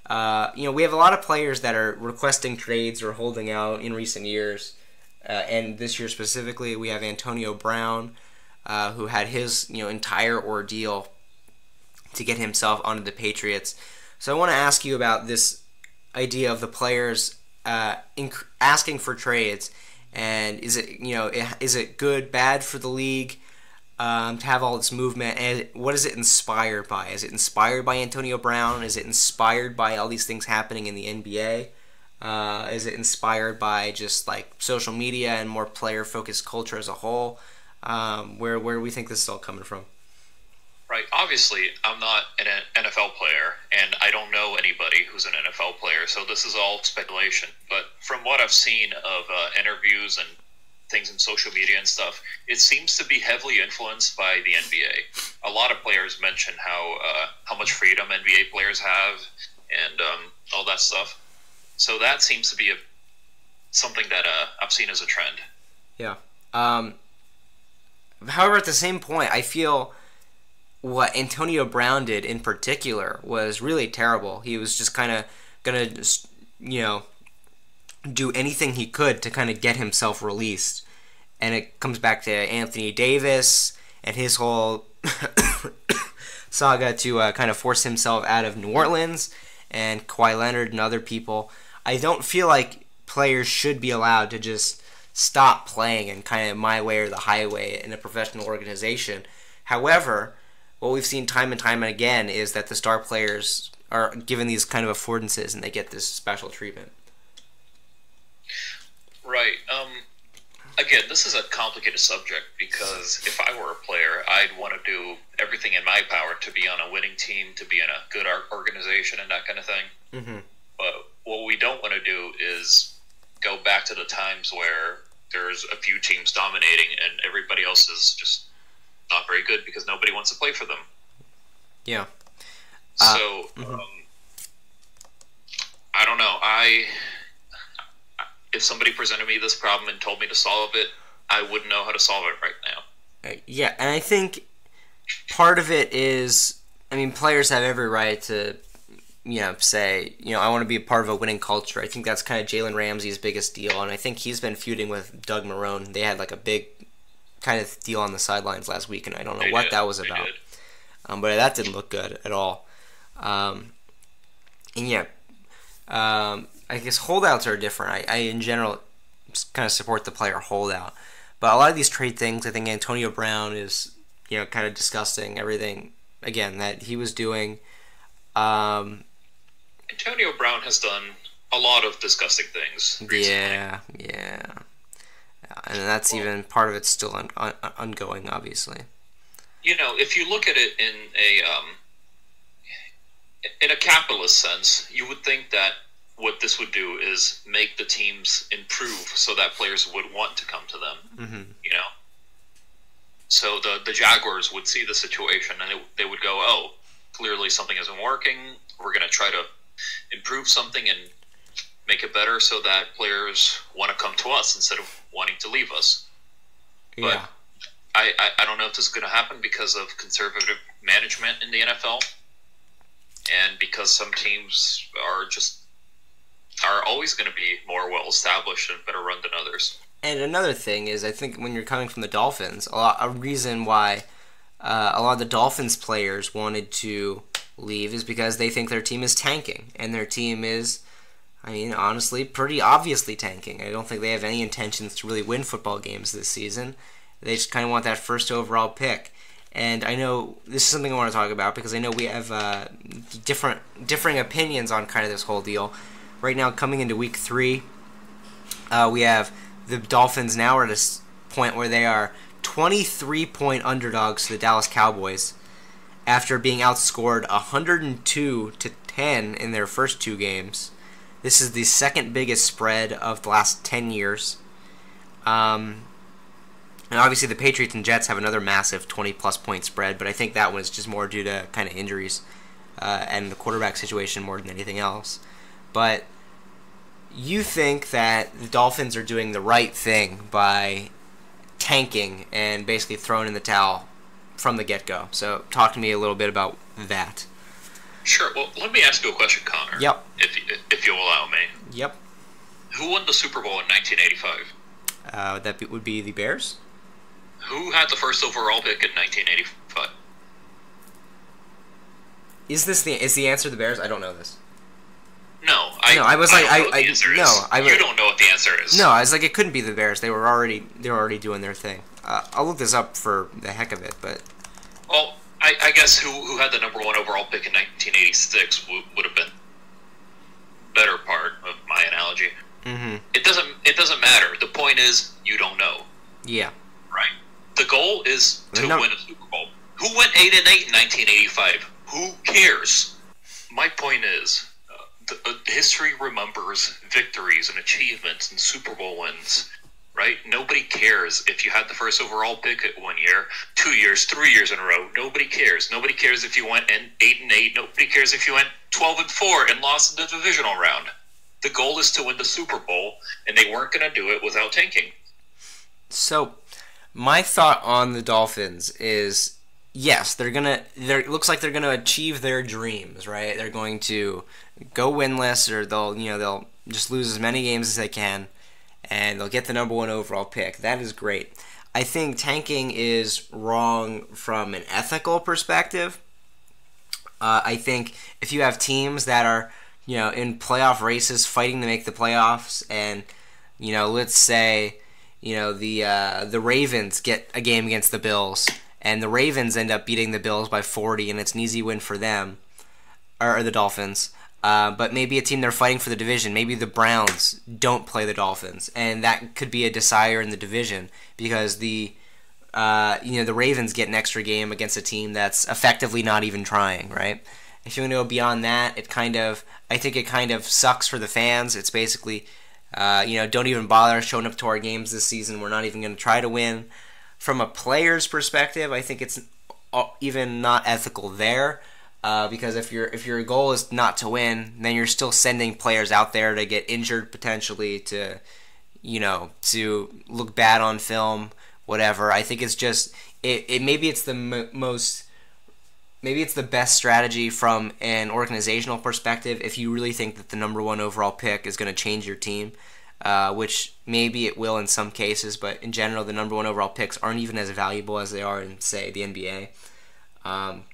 Uh, you know, we have a lot of players that are requesting trades or holding out in recent years. Uh, and this year specifically, we have Antonio Brown, uh, who had his you know entire ordeal to get himself onto the Patriots. So I want to ask you about this idea of the players uh, inc- asking for trades, and is it you know is it good, bad for the league? Um, to have all this movement, and what is it inspired by? Is it inspired by Antonio Brown? Is it inspired by all these things happening in the NBA? Uh, is it inspired by just like social media and more player focused culture as a whole? Um, where where do we think this is all coming from? Right. Obviously, I'm not an NFL player, and I don't know anybody who's an NFL player, so this is all speculation. But from what I've seen of uh, interviews and things in social media and stuff, it seems to be heavily influenced by the NBA. A lot of players mention how uh, how much freedom NBA players have and um, all that stuff. So that seems to be a something that uh, I've seen as a trend. Yeah. Um, however, at the same point, I feel what Antonio Brown did in particular was really terrible. He was just kind of gonna, you know, do anything he could to kind of get himself released. And it comes back to Anthony Davis and his whole saga to uh, kind of force himself out of New Orleans and Kawhi Leonard and other people. I don't feel like players should be allowed to just stop playing and kind of my way or the highway in a professional organization. However, what we've seen time and time and again is that the star players are given these kind of affordances and they get this special treatment. Right. Um, again, this is a complicated subject because if I were a player, I'd want to do everything in my power to be on a winning team, to be in a good organization, and that kind of thing. Mm-hmm. But what we don't want to do is go back to the times where there's a few teams dominating and everybody else is just not very good because nobody wants to play for them. Yeah. Uh, so mm-hmm. um, I don't know. I if somebody presented me this problem and told me to solve it, I wouldn't know how to solve it right now. Uh, yeah, and I think part of it is, I mean, players have every right to, you know, say, you know, I want to be a part of a winning culture. I think that's kind of Jalen Ramsey's biggest deal, and I think he's been feuding with Doug Marrone. They had like a big kind of deal on the sidelines last week, and I don't know they what did. that was about. Um, but that didn't look good at all. Um, and yeah, um, I guess holdouts are different. I, I in general kind of support the player holdout, but a lot of these trade things, I think Antonio Brown is you know kind of disgusting. Everything again that he was doing. Um, Antonio Brown has done a lot of disgusting things. Recently. Yeah, yeah. And that's well, even part of it's still un- un- ongoing, obviously. You know, if you look at it in a um, in a capitalist sense, you would think that what this would do is make the teams improve so that players would want to come to them. Mm-hmm. You know, so the the Jaguars would see the situation and it, they would go, "Oh, clearly something isn't working. We're going to try to improve something and make it better so that players want to come to us instead of wanting to leave us." Yeah. But I, I, I don't know if this is going to happen because of conservative management in the NFL and because some teams are just are always going to be more well established and better run than others. And another thing is, I think when you're coming from the Dolphins, a, lot, a reason why uh, a lot of the Dolphins players wanted to leave is because they think their team is tanking, and their team is, I mean, honestly, pretty obviously tanking. I don't think they have any intentions to really win football games this season. They just kind of want that first overall pick. And I know this is something I want to talk about because I know we have uh, different differing opinions on kind of this whole deal. Right now, coming into week three, uh, we have the Dolphins now are at a point where they are 23 point underdogs to the Dallas Cowboys after being outscored 102 to 10 in their first two games. This is the second biggest spread of the last 10 years. Um, and obviously, the Patriots and Jets have another massive 20 plus point spread, but I think that one is just more due to kind of injuries uh, and the quarterback situation more than anything else. But you think that the Dolphins are doing the right thing by tanking and basically throwing in the towel from the get go. So, talk to me a little bit about that. Sure. Well, let me ask you a question, Connor. Yep. If, if you'll allow me. Yep. Who won the Super Bowl in 1985? Uh, that would be the Bears. Who had the first overall pick in 1985? Is this the is the answer the Bears? I don't know this. No, I no, I was I like, I, I, no, I you don't know what the answer is. No, I was like, it couldn't be the Bears. They were already they were already doing their thing. Uh, I'll look this up for the heck of it, but. Well, I, I guess who who had the number one overall pick in 1986 would, would have been better part of my analogy. Mm-hmm. It doesn't it doesn't matter. The point is you don't know. Yeah. Right. The goal is to No. win a Super Bowl. Who went eight and eight in 1985? Who cares? My point is, uh, the, uh, history remembers victories and achievements and Super Bowl wins. Right? Nobody cares if you had the first overall pick at one year, two years, three years in a row. Nobody cares. Nobody cares if you went eight and eight. Nobody cares if you went twelve and four and lost in the divisional round. The goal is to win the Super Bowl, and they weren't going to do it without tanking. So, my thought on the Dolphins is yes, they're gonna. It looks like they're gonna achieve their dreams, right? They're going to go winless, or they'll you know they'll just lose as many games as they can, and they'll get the number one overall pick. That is great. I think tanking is wrong from an ethical perspective. Uh, I think if you have teams that are you know in playoff races fighting to make the playoffs, and you know let's say you know the uh, the Ravens get a game against the Bills, and the Ravens end up beating the Bills by 40, and it's an easy win for them, or, or the Dolphins. Uh, but maybe a team they're fighting for the division. Maybe the Browns don't play the Dolphins, and that could be a desire in the division because the uh, you know the Ravens get an extra game against a team that's effectively not even trying, right? If you want to go beyond that, it kind of I think it kind of sucks for the fans. It's basically uh, you know, don't even bother showing up to our games this season. We're not even going to try to win. From a player's perspective, I think it's even not ethical there. Uh, because if your if your goal is not to win, then you're still sending players out there to get injured potentially, to you know, to look bad on film, whatever. I think it's just it. it maybe it's the m- most maybe it's the best strategy from an organizational perspective if you really think that the number one overall pick is going to change your team, uh, which maybe it will in some cases, but in general, the number one overall picks aren't even as valuable as they are in, say, the NBA. Um,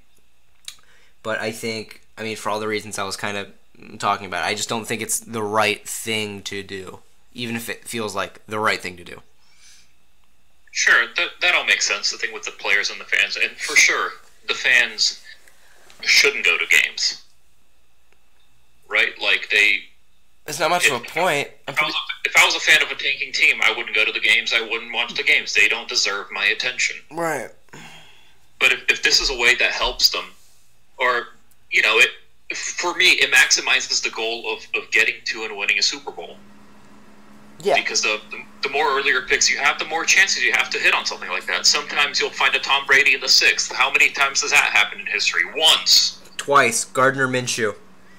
but I think, I mean, for all the reasons I was kind of talking about, I just don't think it's the right thing to do, even if it feels like the right thing to do. Sure, that, that all makes sense. The thing with the players and the fans, and for sure, the fans shouldn't go to games, right? Like they It's not much of a point. If I, was a, if I was a fan of a tanking team, I wouldn't go to the games. I wouldn't watch the games. They don't deserve my attention. Right. But if, if this is a way that helps them, or you know, it for me, it maximizes the goal of, of getting to and winning a Super Bowl. Yeah. Because the, the, the more earlier picks you have, the more chances you have to hit on something like that. Sometimes you'll find a Tom Brady in the sixth. How many times does that happen in history? Once. Twice. Gardner Minshew.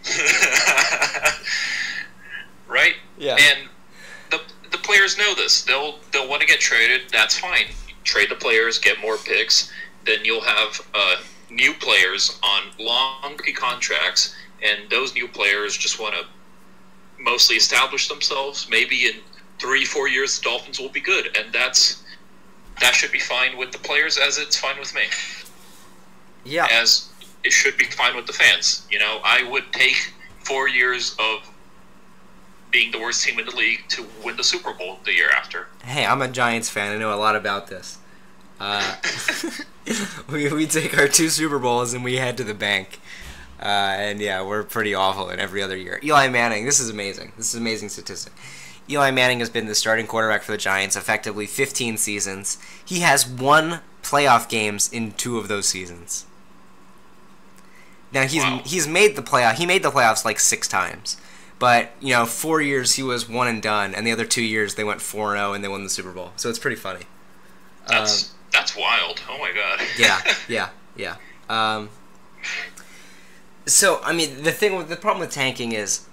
right? Yeah. And the the players know this. They'll they'll want to get traded. That's fine. Trade the players, get more picks. Then you'll have uh, new players on long contracts, and those new players just want to mostly establish themselves. Maybe in three, four years, the Dolphins will be good, and that's that should be fine with the players as it's fine with me. Yeah. As it should be fine with the fans. You know, I would take four years of being the worst team in the league to win the Super Bowl the year after. Hey, I'm a Giants fan. I know a lot about this. Uh, we, we take our two Super Bowls and we head to the bank. Uh, and yeah, we're pretty awful in every other year. Eli Manning, this is amazing. This is an amazing statistic. Eli Manning has been the starting quarterback for the Giants effectively 15 seasons. He has won playoff games in two of those seasons. Now he's Wow. he's made the playoff. He made the playoffs like six times, but you know, four years he was one and done, and the other two years they went four and zero and they won the Super Bowl. So it's pretty funny. That's that's wild. Oh my god. Yeah, yeah, yeah. Um, so I mean, the thing with the problem with tanking is,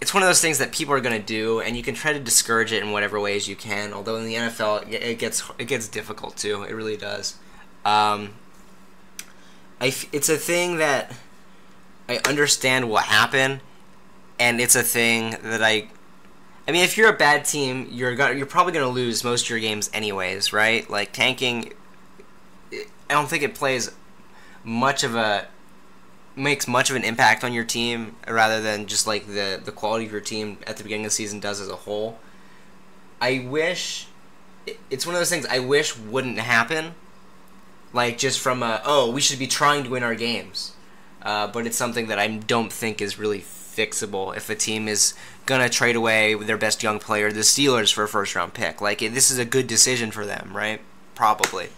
it's one of those things that people are going to do, and you can try to discourage it in whatever ways you can. Although in the NFL, it, it gets it gets difficult too. It really does. Um, I f- it's a thing that I understand will happen, and it's a thing that I. I mean, if you're a bad team, you're gonna, you're probably going to lose most of your games anyways, right? Like tanking, I don't think it plays much of a makes much of an impact on your team rather than just like the the quality of your team at the beginning of the season does as a whole. I wish it's one of those things I wish wouldn't happen. Like just from a oh we should be trying to win our games, uh, but it's something that I don't think is really fixable if a team is gonna trade away their best young player, the Steelers, for a first round pick. Like this is a good decision for them, right? Probably.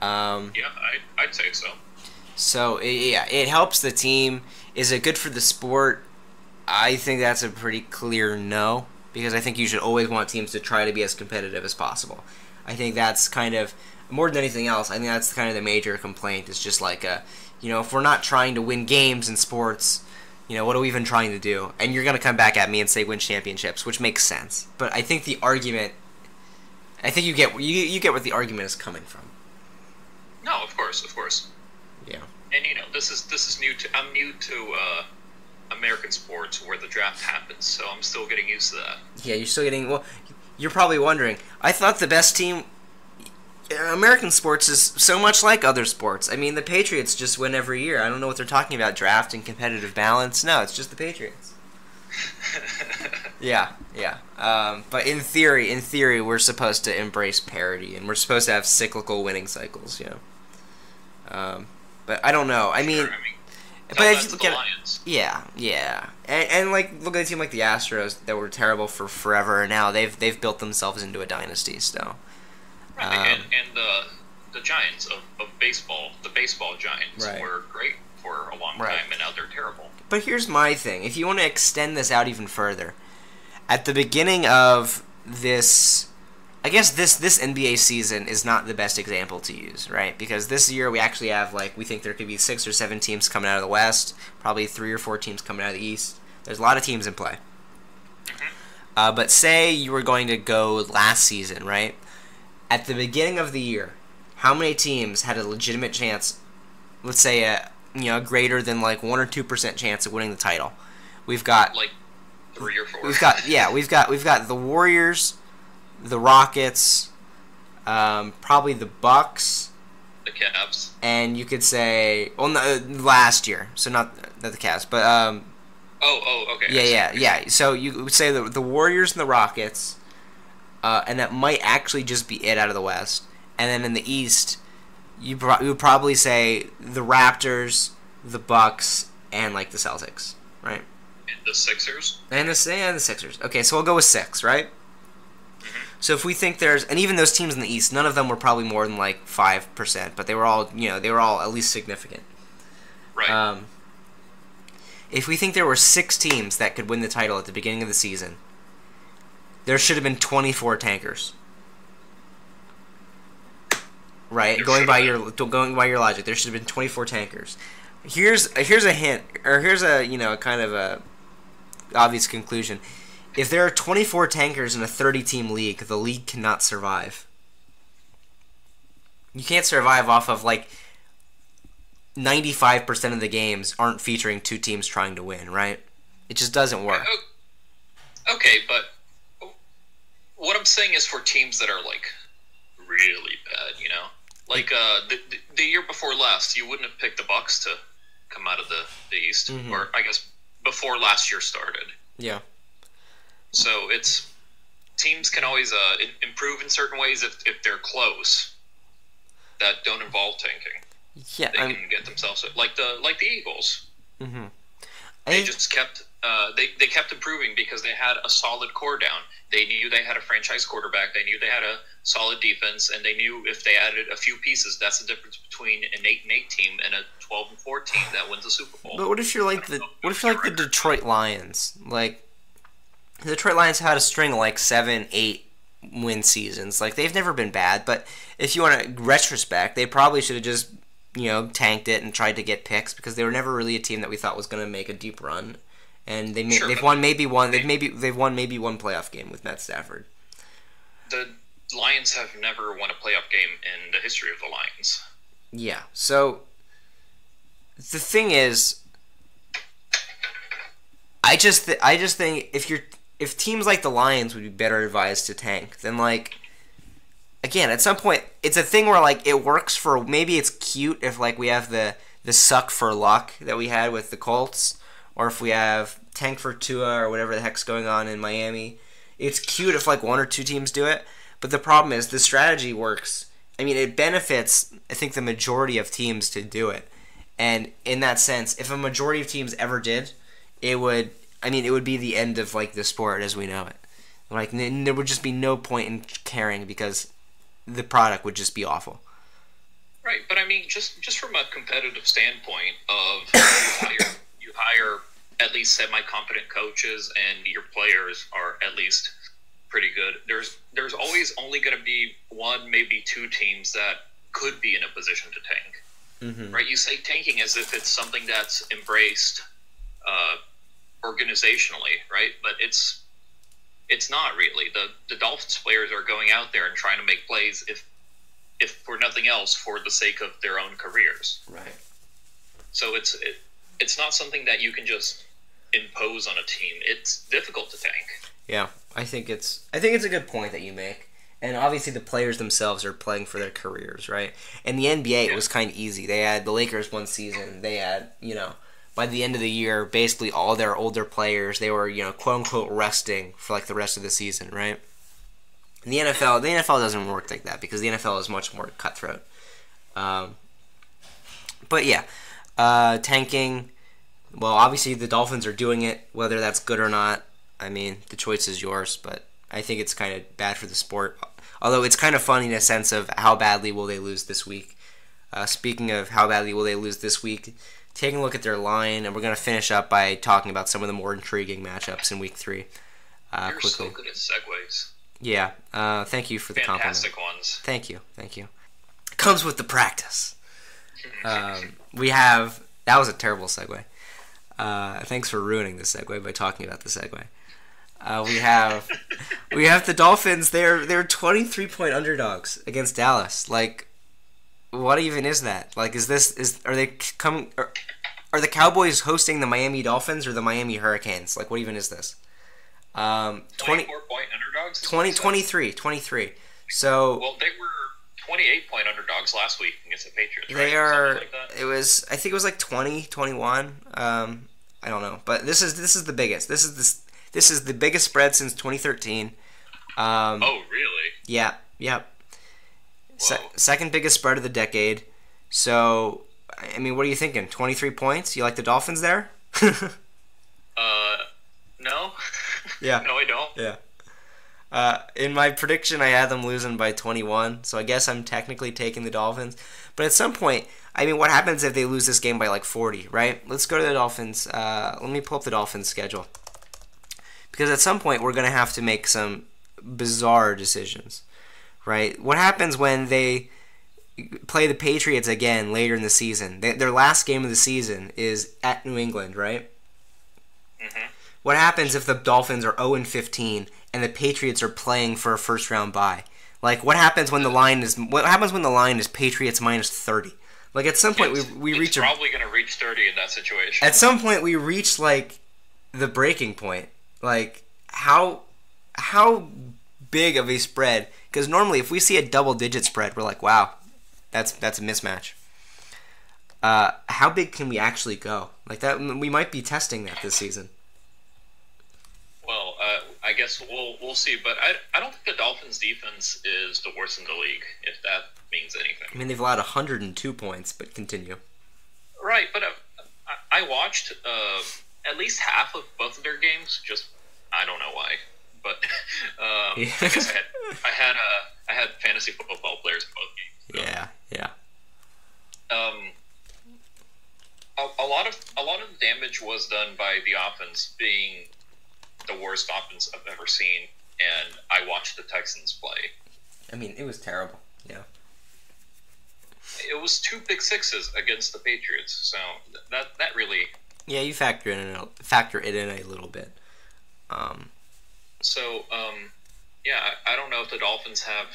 Um, Yeah, I, I'd say so. so yeah, it helps the team. Is it good for the sport? I think that's a pretty clear no because I think you should always want teams to try to be as competitive as possible. I think that's kind of more than anything else. I think that's kind of the major complaint. Is just like a, you know, if we're not trying to win games in sports, you know, what are we even trying to do? And you're gonna come back at me and say win championships, which makes sense. But I think the argument, I think you get you you get what the argument is coming from. No, of course, of course. Yeah. And you know, this is this is new to I'm new to uh, American sports where the draft happens, so I'm still getting used to that. Yeah, you're still getting. Well, you're probably wondering. I thought the best team. American sports is so much like other sports. I mean, the Patriots just win every year. I don't know what they're talking about draft and competitive balance. No, it's just the Patriots. Yeah, yeah. Um, but in theory, in theory, we're supposed to embrace parity, and we're supposed to have cyclical winning cycles. You know. Um, but I don't know. I mean, Sure, I mean, but if you look at Lions. yeah, yeah, and, and like look at a team like the Astros that were terrible for forever, and now they've they've built themselves into a dynasty. So Right, Um, and and the the Giants of, of baseball, the baseball Giants Right. were great for a long Right. time, and now they're terrible. But here's my thing. If you want to extend this out even further, at the beginning of this I guess this this NBA season is not the best example to use, right? Because this year we actually have like we think there could be 6 or 7 teams coming out of the west, probably 3 or 4 teams coming out of the east. There's a lot of teams in play. Uh, but say you were going to go last season, right? At the beginning of the year, how many teams had a legitimate chance? Let's say a you know greater than like one or two percent chance of winning the title. We've got Like three or four. we've got yeah we've got we've got the Warriors, the Rockets, um, probably the Bucks, the Cavs. and you could say well no, uh, last year, so not not the Cavs, but um, Oh, oh, okay. Yeah, yeah, yeah. So you would say the the Warriors and the Rockets, uh, and that might actually just be it out of the West. And then in the East, you, pro- you would probably say the Raptors, the Bucks, and like the Celtics, right? And the Sixers. And the and the Sixers. Okay, so we'll go with six, right? So if we think there's, and even those teams in the East, none of them were probably more than like five percent, but they were all, you know, they were all at least significant. Right. Um, if we think there were six teams that could win the title at the beginning of the season, there should have been 24 tankers. Right, There going by your going by your logic, there should have been 24 tankers. Here's here's a hint, or here's a you know kind of a obvious conclusion. If there are 24 tankers in a 30 team league, the league cannot survive. You can't survive off of like 95% of the games aren't featuring two teams trying to win, right? It just doesn't work. Okay, but what I'm saying is for teams that are like really bad, you know, like uh, the, the year before last, you wouldn't have picked the Bucks to come out of the, the East, Mhm. or I guess before last year started. Yeah. So it's teams can always uh, improve in certain ways if, if they're close that don't involve tanking. Yeah, They I'm, can get themselves like the like the Eagles. hmm They just kept uh, they they kept improving because they had a solid core down. They knew they had a franchise quarterback. They knew they had a solid defense, and they knew if they added a few pieces, that's the difference between an eight and eight team and a twelve and four team that wins the Super Bowl. But what if you're like the what if you're like the Detroit Lions? Like the Detroit Lions had a string of like seven, eight win seasons. Like they've never been bad, but if you want to retrospect, they probably should have just you know tanked it and tried to get picks because they were never really a team that we thought was going to make a deep run. And they ma- Sure, they've won maybe one they've maybe they've won maybe one playoff game with Matt Stafford. the Lions have never won a playoff game in the history of the Lions. Yeah. So the thing is, I just th- I just think if you're if teams like the Lions would be better advised to tank, then like again at some point it's a thing where like it works for maybe it's cute if like we have the the suck for luck that we had with the Colts, or if we have tank for Tua or whatever the heck's going on in Miami. It's cute if like one or two teams do it, but the problem is the strategy works. I mean, it benefits I think the majority of teams to do it, and in that sense, if a majority of teams ever did, it would. I mean, it would be the end of like the sport as we know it. Like n- there would just be no point in caring because the product would just be awful. Right, but I mean, just just from a competitive standpoint of you hire, you hire at least semi-competent coaches, and your players are at least pretty good. There's there's always only going to be one, maybe two teams that could be in a position to tank. Mm-hmm. Right? You say tanking as if it's something that's embraced uh, organizationally, right? But it's it's not really. The the Dolphins players are going out there and trying to make plays if if for nothing else for the sake of their own careers. Right. So it's it, it's not something that you can just impose on a team. It's difficult to tank. Yeah, I think it's I think it's a good point that you make. And obviously the players themselves are playing for their careers, right? In the NBA it was kind of easy. They had the Lakers one season. They had, you know, by the end of the year, basically all their older players, they were, you know, quote unquote resting for like the rest of the season, right? In the NFL, the NFL doesn't work like that because the NFL is much more cutthroat. Um, but yeah, uh, tanking. Well, obviously the Dolphins are doing it. Whether that's good or not, I mean, the choice is yours. But I think it's kind of bad for the sport. Although it's kind of funny in a sense of how badly will they lose this week. Uh, speaking of how badly will they lose this week, taking a look at their line, and we're gonna finish up by talking about some of the more intriguing matchups in Week Three. Uh, You're quickly, so good at segues. yeah. Uh, thank you for the compliment. Fantastic ones. Thank you, thank you. Comes with the practice. Um, we have that was a terrible segue. Uh, thanks for ruining the segue by talking about the segue. Uh, we have we have the Dolphins. They're they're twenty three point underdogs against Dallas. Like, what even is that? Like, is this is are they coming? Are, are the Cowboys hosting the Miami Dolphins or the Miami Hurricanes? Like, what even is this? Um, 20, 24 point underdogs? 20 23, 23. So Well, they were 28 point underdogs last week against the Patriots. They are. Like. It was. I think it was like 20, 21. Um, I don't know, but this is this is the biggest. This is this this is the biggest spread since 2013. Um, Oh, really? yeah, yeah. Se- second biggest spread of the decade. So, I mean, what are you thinking? 23 points? You like the Dolphins there? Uh, no. Yeah. No, I don't. Yeah. Uh, in my prediction, I had them losing by 21, so I guess I'm technically taking the Dolphins. But at some point, I mean, what happens if they lose this game by like 40, right? Let's go to the Dolphins. Uh, let me pull up the Dolphins' schedule. Because at some point, we're going to have to make some bizarre decisions, right? What happens when they play the Patriots again later in the season? They, their last game of the season is at New England, right? hmm What happens if the Dolphins are 0 15 and the Patriots are playing for a first round bye? Like, what happens when the line is what happens when the line is Patriots minus 30? Like, at some point we It's- we it's reach a, probably going to reach 30 in that situation. at some point we reach like the breaking point. Like, how how big of a spread? Because normally, if we see a double digit spread, we're like, wow, that's that's a mismatch. Uh, how big can we actually go? Like that, we might be testing that this season. Well, uh, I guess we'll we'll see, but I, I don't think the Dolphins' defense is the worst in the league, if that means anything. I mean, they've allowed 102 points, but continue. Right, but uh, I, I watched uh, at least half of both of their games. Just I don't know why, but um, Yeah. I guess I had I had uh, I had fantasy football players in both games. Yeah, yeah. um, a, a lot of a lot of the damage was done by the offense being the worst offense I've ever seen, and I watched the Texans play. I mean, it was terrible. Yeah. It was two big sixes against the Patriots, so that that really. Yeah, you factor in a, factor it in a little bit. Um, So um, yeah, I, I don't know if the Dolphins have.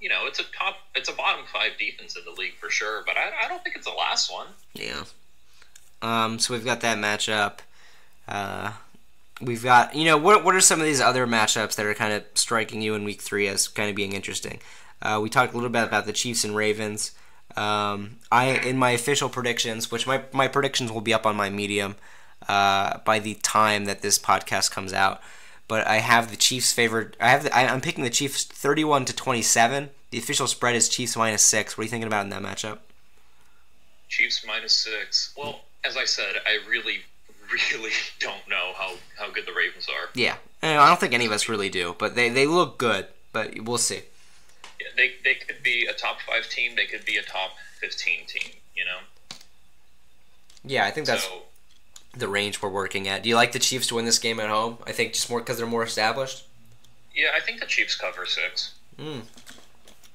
You know, it's a top, it's a bottom five defense in the league for sure, but I, I don't think it's the last one. yeah. Um, so we've got that matchup. Uh, we've got, you know, what what are some of these other matchups that are kind of striking you in week three as kind of being interesting? Uh, we talked a little bit about the Chiefs and Ravens. Um, I in my official predictions, which my my predictions will be up on my Medium uh, by the time that this podcast comes out. But I have the Chiefs favored. I have the, I, I'm picking the Chiefs 31 to 27. The official spread is Chiefs minus six. What are you thinking about in that matchup? Chiefs minus six. Well, as I said, I really, really don't know how, how good the Ravens are. Yeah, I I don't think any of us really do, but they, they look good. But we'll see. Yeah, They, they could be a top five team. They could be a top fifteen team. You know. Yeah, I think that's so the range we're working at. Do you like the Chiefs to win this game at home? I think just more because they're more established. yeah, I think the Chiefs cover six. Hmm.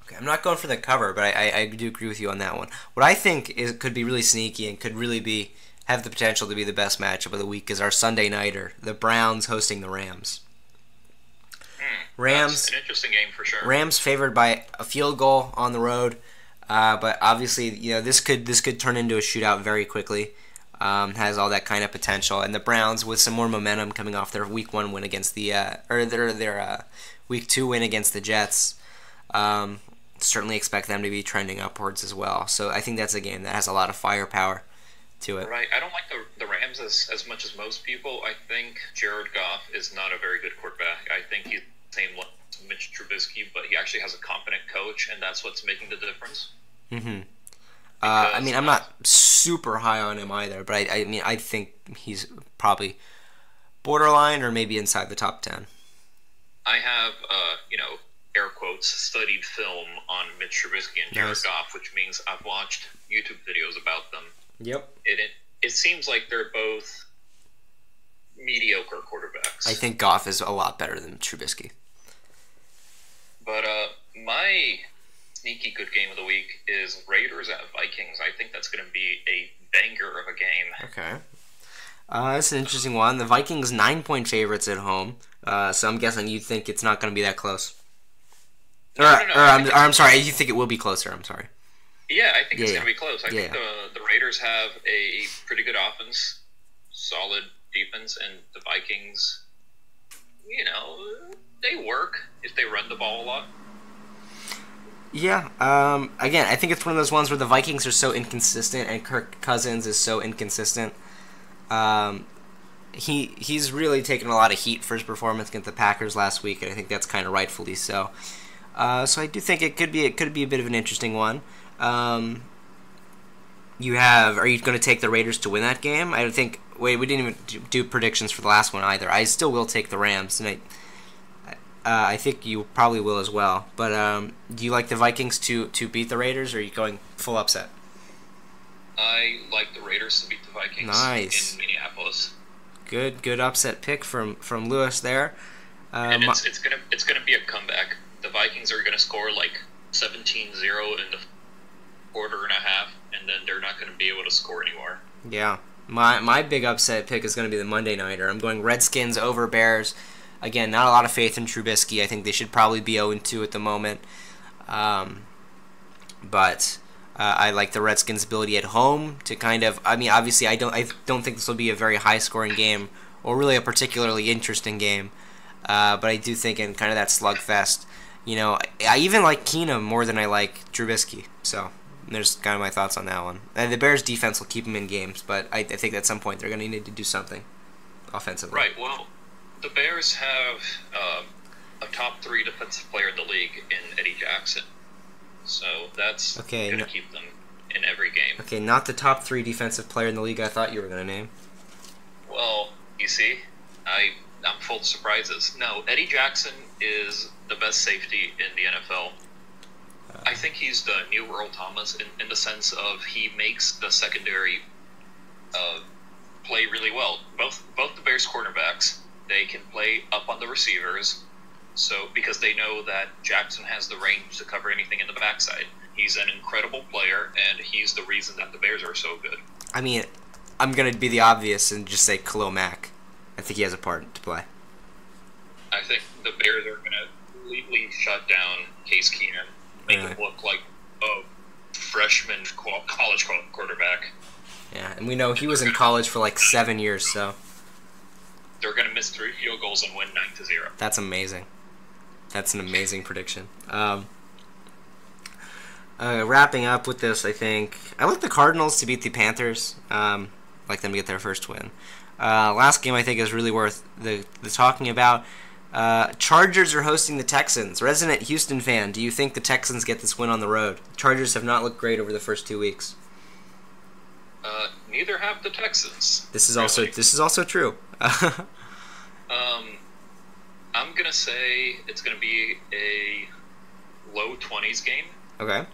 Okay, I'm not going for the cover, but I, I, I do agree with you on that one. What I think is could be really sneaky and could really be have the potential to be the best matchup of the week is our Sunday nighter, the Browns hosting the Rams. Rams That's an interesting game for sure. Rams favored by a field goal on the road, uh, but obviously, you know this could this could turn into a shootout very quickly. Um, has all that kind of potential, and the Browns with some more momentum coming off their Week One win against the uh, or their their uh, Week Two win against the Jets. Um, certainly expect them to be trending upwards as well. So I think that's a game that has a lot of firepower to it. Right. I don't like the, the Rams as, as much as most people. I think Jared Goff is not a very good quarterback. I think he's the same like Mitch Trubisky, but he actually has a competent coach, and that's what's making the difference. Mm-hmm. Uh, I mean, I'm not super high on him either, but I, I mean, I think he's probably borderline or maybe inside the top ten. I have, uh, you know, air quotes, studied film on Mitch Trubisky and Jared Nice. Goff, which means I've watched YouTube videos about them. Yep. It, it it seems like they're both mediocre quarterbacks. I think Goff is a lot better than Trubisky. But uh, my sneaky good game of the week is Raiders at Vikings. I think that's going to be a banger of a game. Okay. Uh, that's an interesting one. The Vikings nine point favorites at home, uh, so I'm guessing you think it's not going to be that close. Or, No, no, no, or, I I'm, or I'm sorry, you think it will be closer. I'm sorry. Yeah, I think it's Yeah, going to be close. I think the the Raiders have a pretty good offense, solid defense, and the Vikings, you know, they work if they run the ball a lot. Yeah. Um, again, I think it's one of those ones where the Vikings are so inconsistent and Kirk Cousins is so inconsistent. Um, he he's really taken a lot of heat for his performance against the Packers last week, and I think that's kind of rightfully so. Uh, so I do think it could be it could be a bit of an interesting one. Um, you have. Are you going to take the Raiders to win that game? I don't think. Wait, we didn't even do predictions for the last one either. I still will take the Rams, and I. Uh, I think you probably will as well. But um, do you like the Vikings to, to beat the Raiders, or are you going full upset? I like the Raiders to beat the Vikings nice. in Minneapolis. Good, good upset pick from from Luis there. Um, and it's, it's gonna it's gonna be a comeback. The Vikings are gonna score like 17-0 in the quarter and a half, and then they're not gonna be able to score anymore. Yeah, my my big upset pick is gonna be the Monday nighter. I'm going Redskins over Bears. Again, not a lot of faith in Trubisky. I think they should probably be 0 2 at the moment. Um, but uh, I like the Redskins' ability at home to kind of. I mean, obviously, I don't. I don't think this will be a very high-scoring game or really a particularly interesting game. Uh, but I do think in kind of that slugfest, you know, I even like Keenum more than I like Trubisky. So there's kind of my thoughts on that one. And the Bears' defense will keep them in games, but I, I think at some point they're going to need to do something offensively. Right. Well, the Bears have uh, a top three defensive player in the league in Eddie Jackson. So that's okay, going to no, keep them in every game. Okay, not the top three defensive player in the league I thought you were going to name. Well, you see, I, I'm full of surprises. No, Eddie Jackson is the best safety in the NFL. I think he's the new Earl Thomas in, in the sense of he makes the secondary uh, play really well. Both both the Bears cornerbacks they can play up on the receivers so because they know that Jackson has the range to cover anything in the backside. He's an incredible player, and he's the reason that the Bears are so good. I mean, I'm gonna be the obvious and just say Khalil Mack. I think he has a part to play. I think the Bears are gonna completely shut down Case Keenum, make him look like a freshman college quarterback. Yeah, and we know he was in college for like seven years, so they're gonna miss three field goals and win nine to zero. That's amazing. That's an amazing prediction. Um, uh, wrapping up with this, I think I like the Cardinals to beat the Panthers. Um, like them to get their first win. Uh, last game I think is really worth the, the talking about. Uh, Chargers are hosting the Texans. Resident Houston fan, do you think the Texans get this win on the road? Chargers have not looked great over the first two weeks. Uh, neither have the Texans. This is really. also this is also true. um, I'm gonna say it's gonna be a low twenties game. Okay.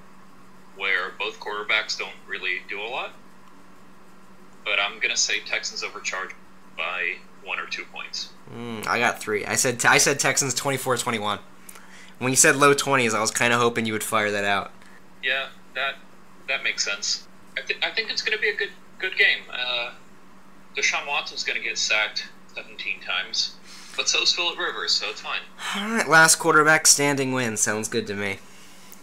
Where both quarterbacks don't really do a lot, but I'm gonna say Texans overcharge by one or two points. Mm, I got three. I said I said Texans 24-21. When you said low twenties, I was kind of hoping you would fire that out. Yeah, that that makes sense. I, th- I think it's going to be a good good game. Uh, Deshaun Watson's going to get sacked 17 times. But so is Philip Rivers, so it's fine. All right, last quarterback standing win. Sounds good to me.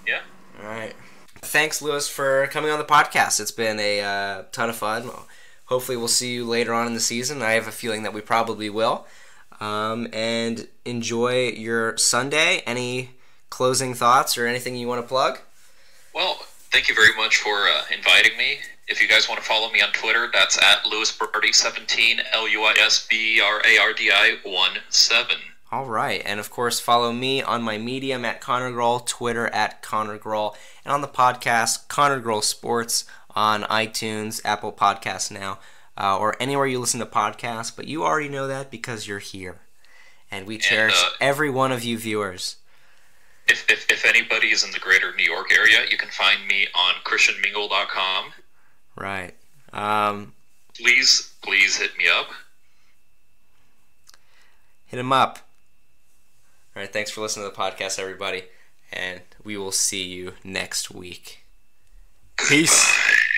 Yeah. All right. Thanks, Luis, for coming on the podcast. It's been a uh, ton of fun. Hopefully, we'll see you later on in the season. I have a feeling that we probably will. Um, and enjoy your Sunday. Any closing thoughts or anything you want to plug? Well, thank you very much for uh, inviting me. If you guys want to follow me on Twitter, that's at LuisBerardi17, L U I S B E R A R D I 1 7. All right. And of course, follow me on my medium at Connor Groel, Twitter at Connor Groel, and on the podcast, Connor Groel Sports on iTunes, Apple Podcasts now, uh, or anywhere you listen to podcasts. But you already know that because you're here. And we cherish and, uh, every one of you viewers. If, if, if anybody is in the greater New York area, you can find me on ChristianMingle.com Right. Um, please, please hit me up. Hit him up. All right. Thanks for listening to the podcast, everybody. And we will see you next week peace.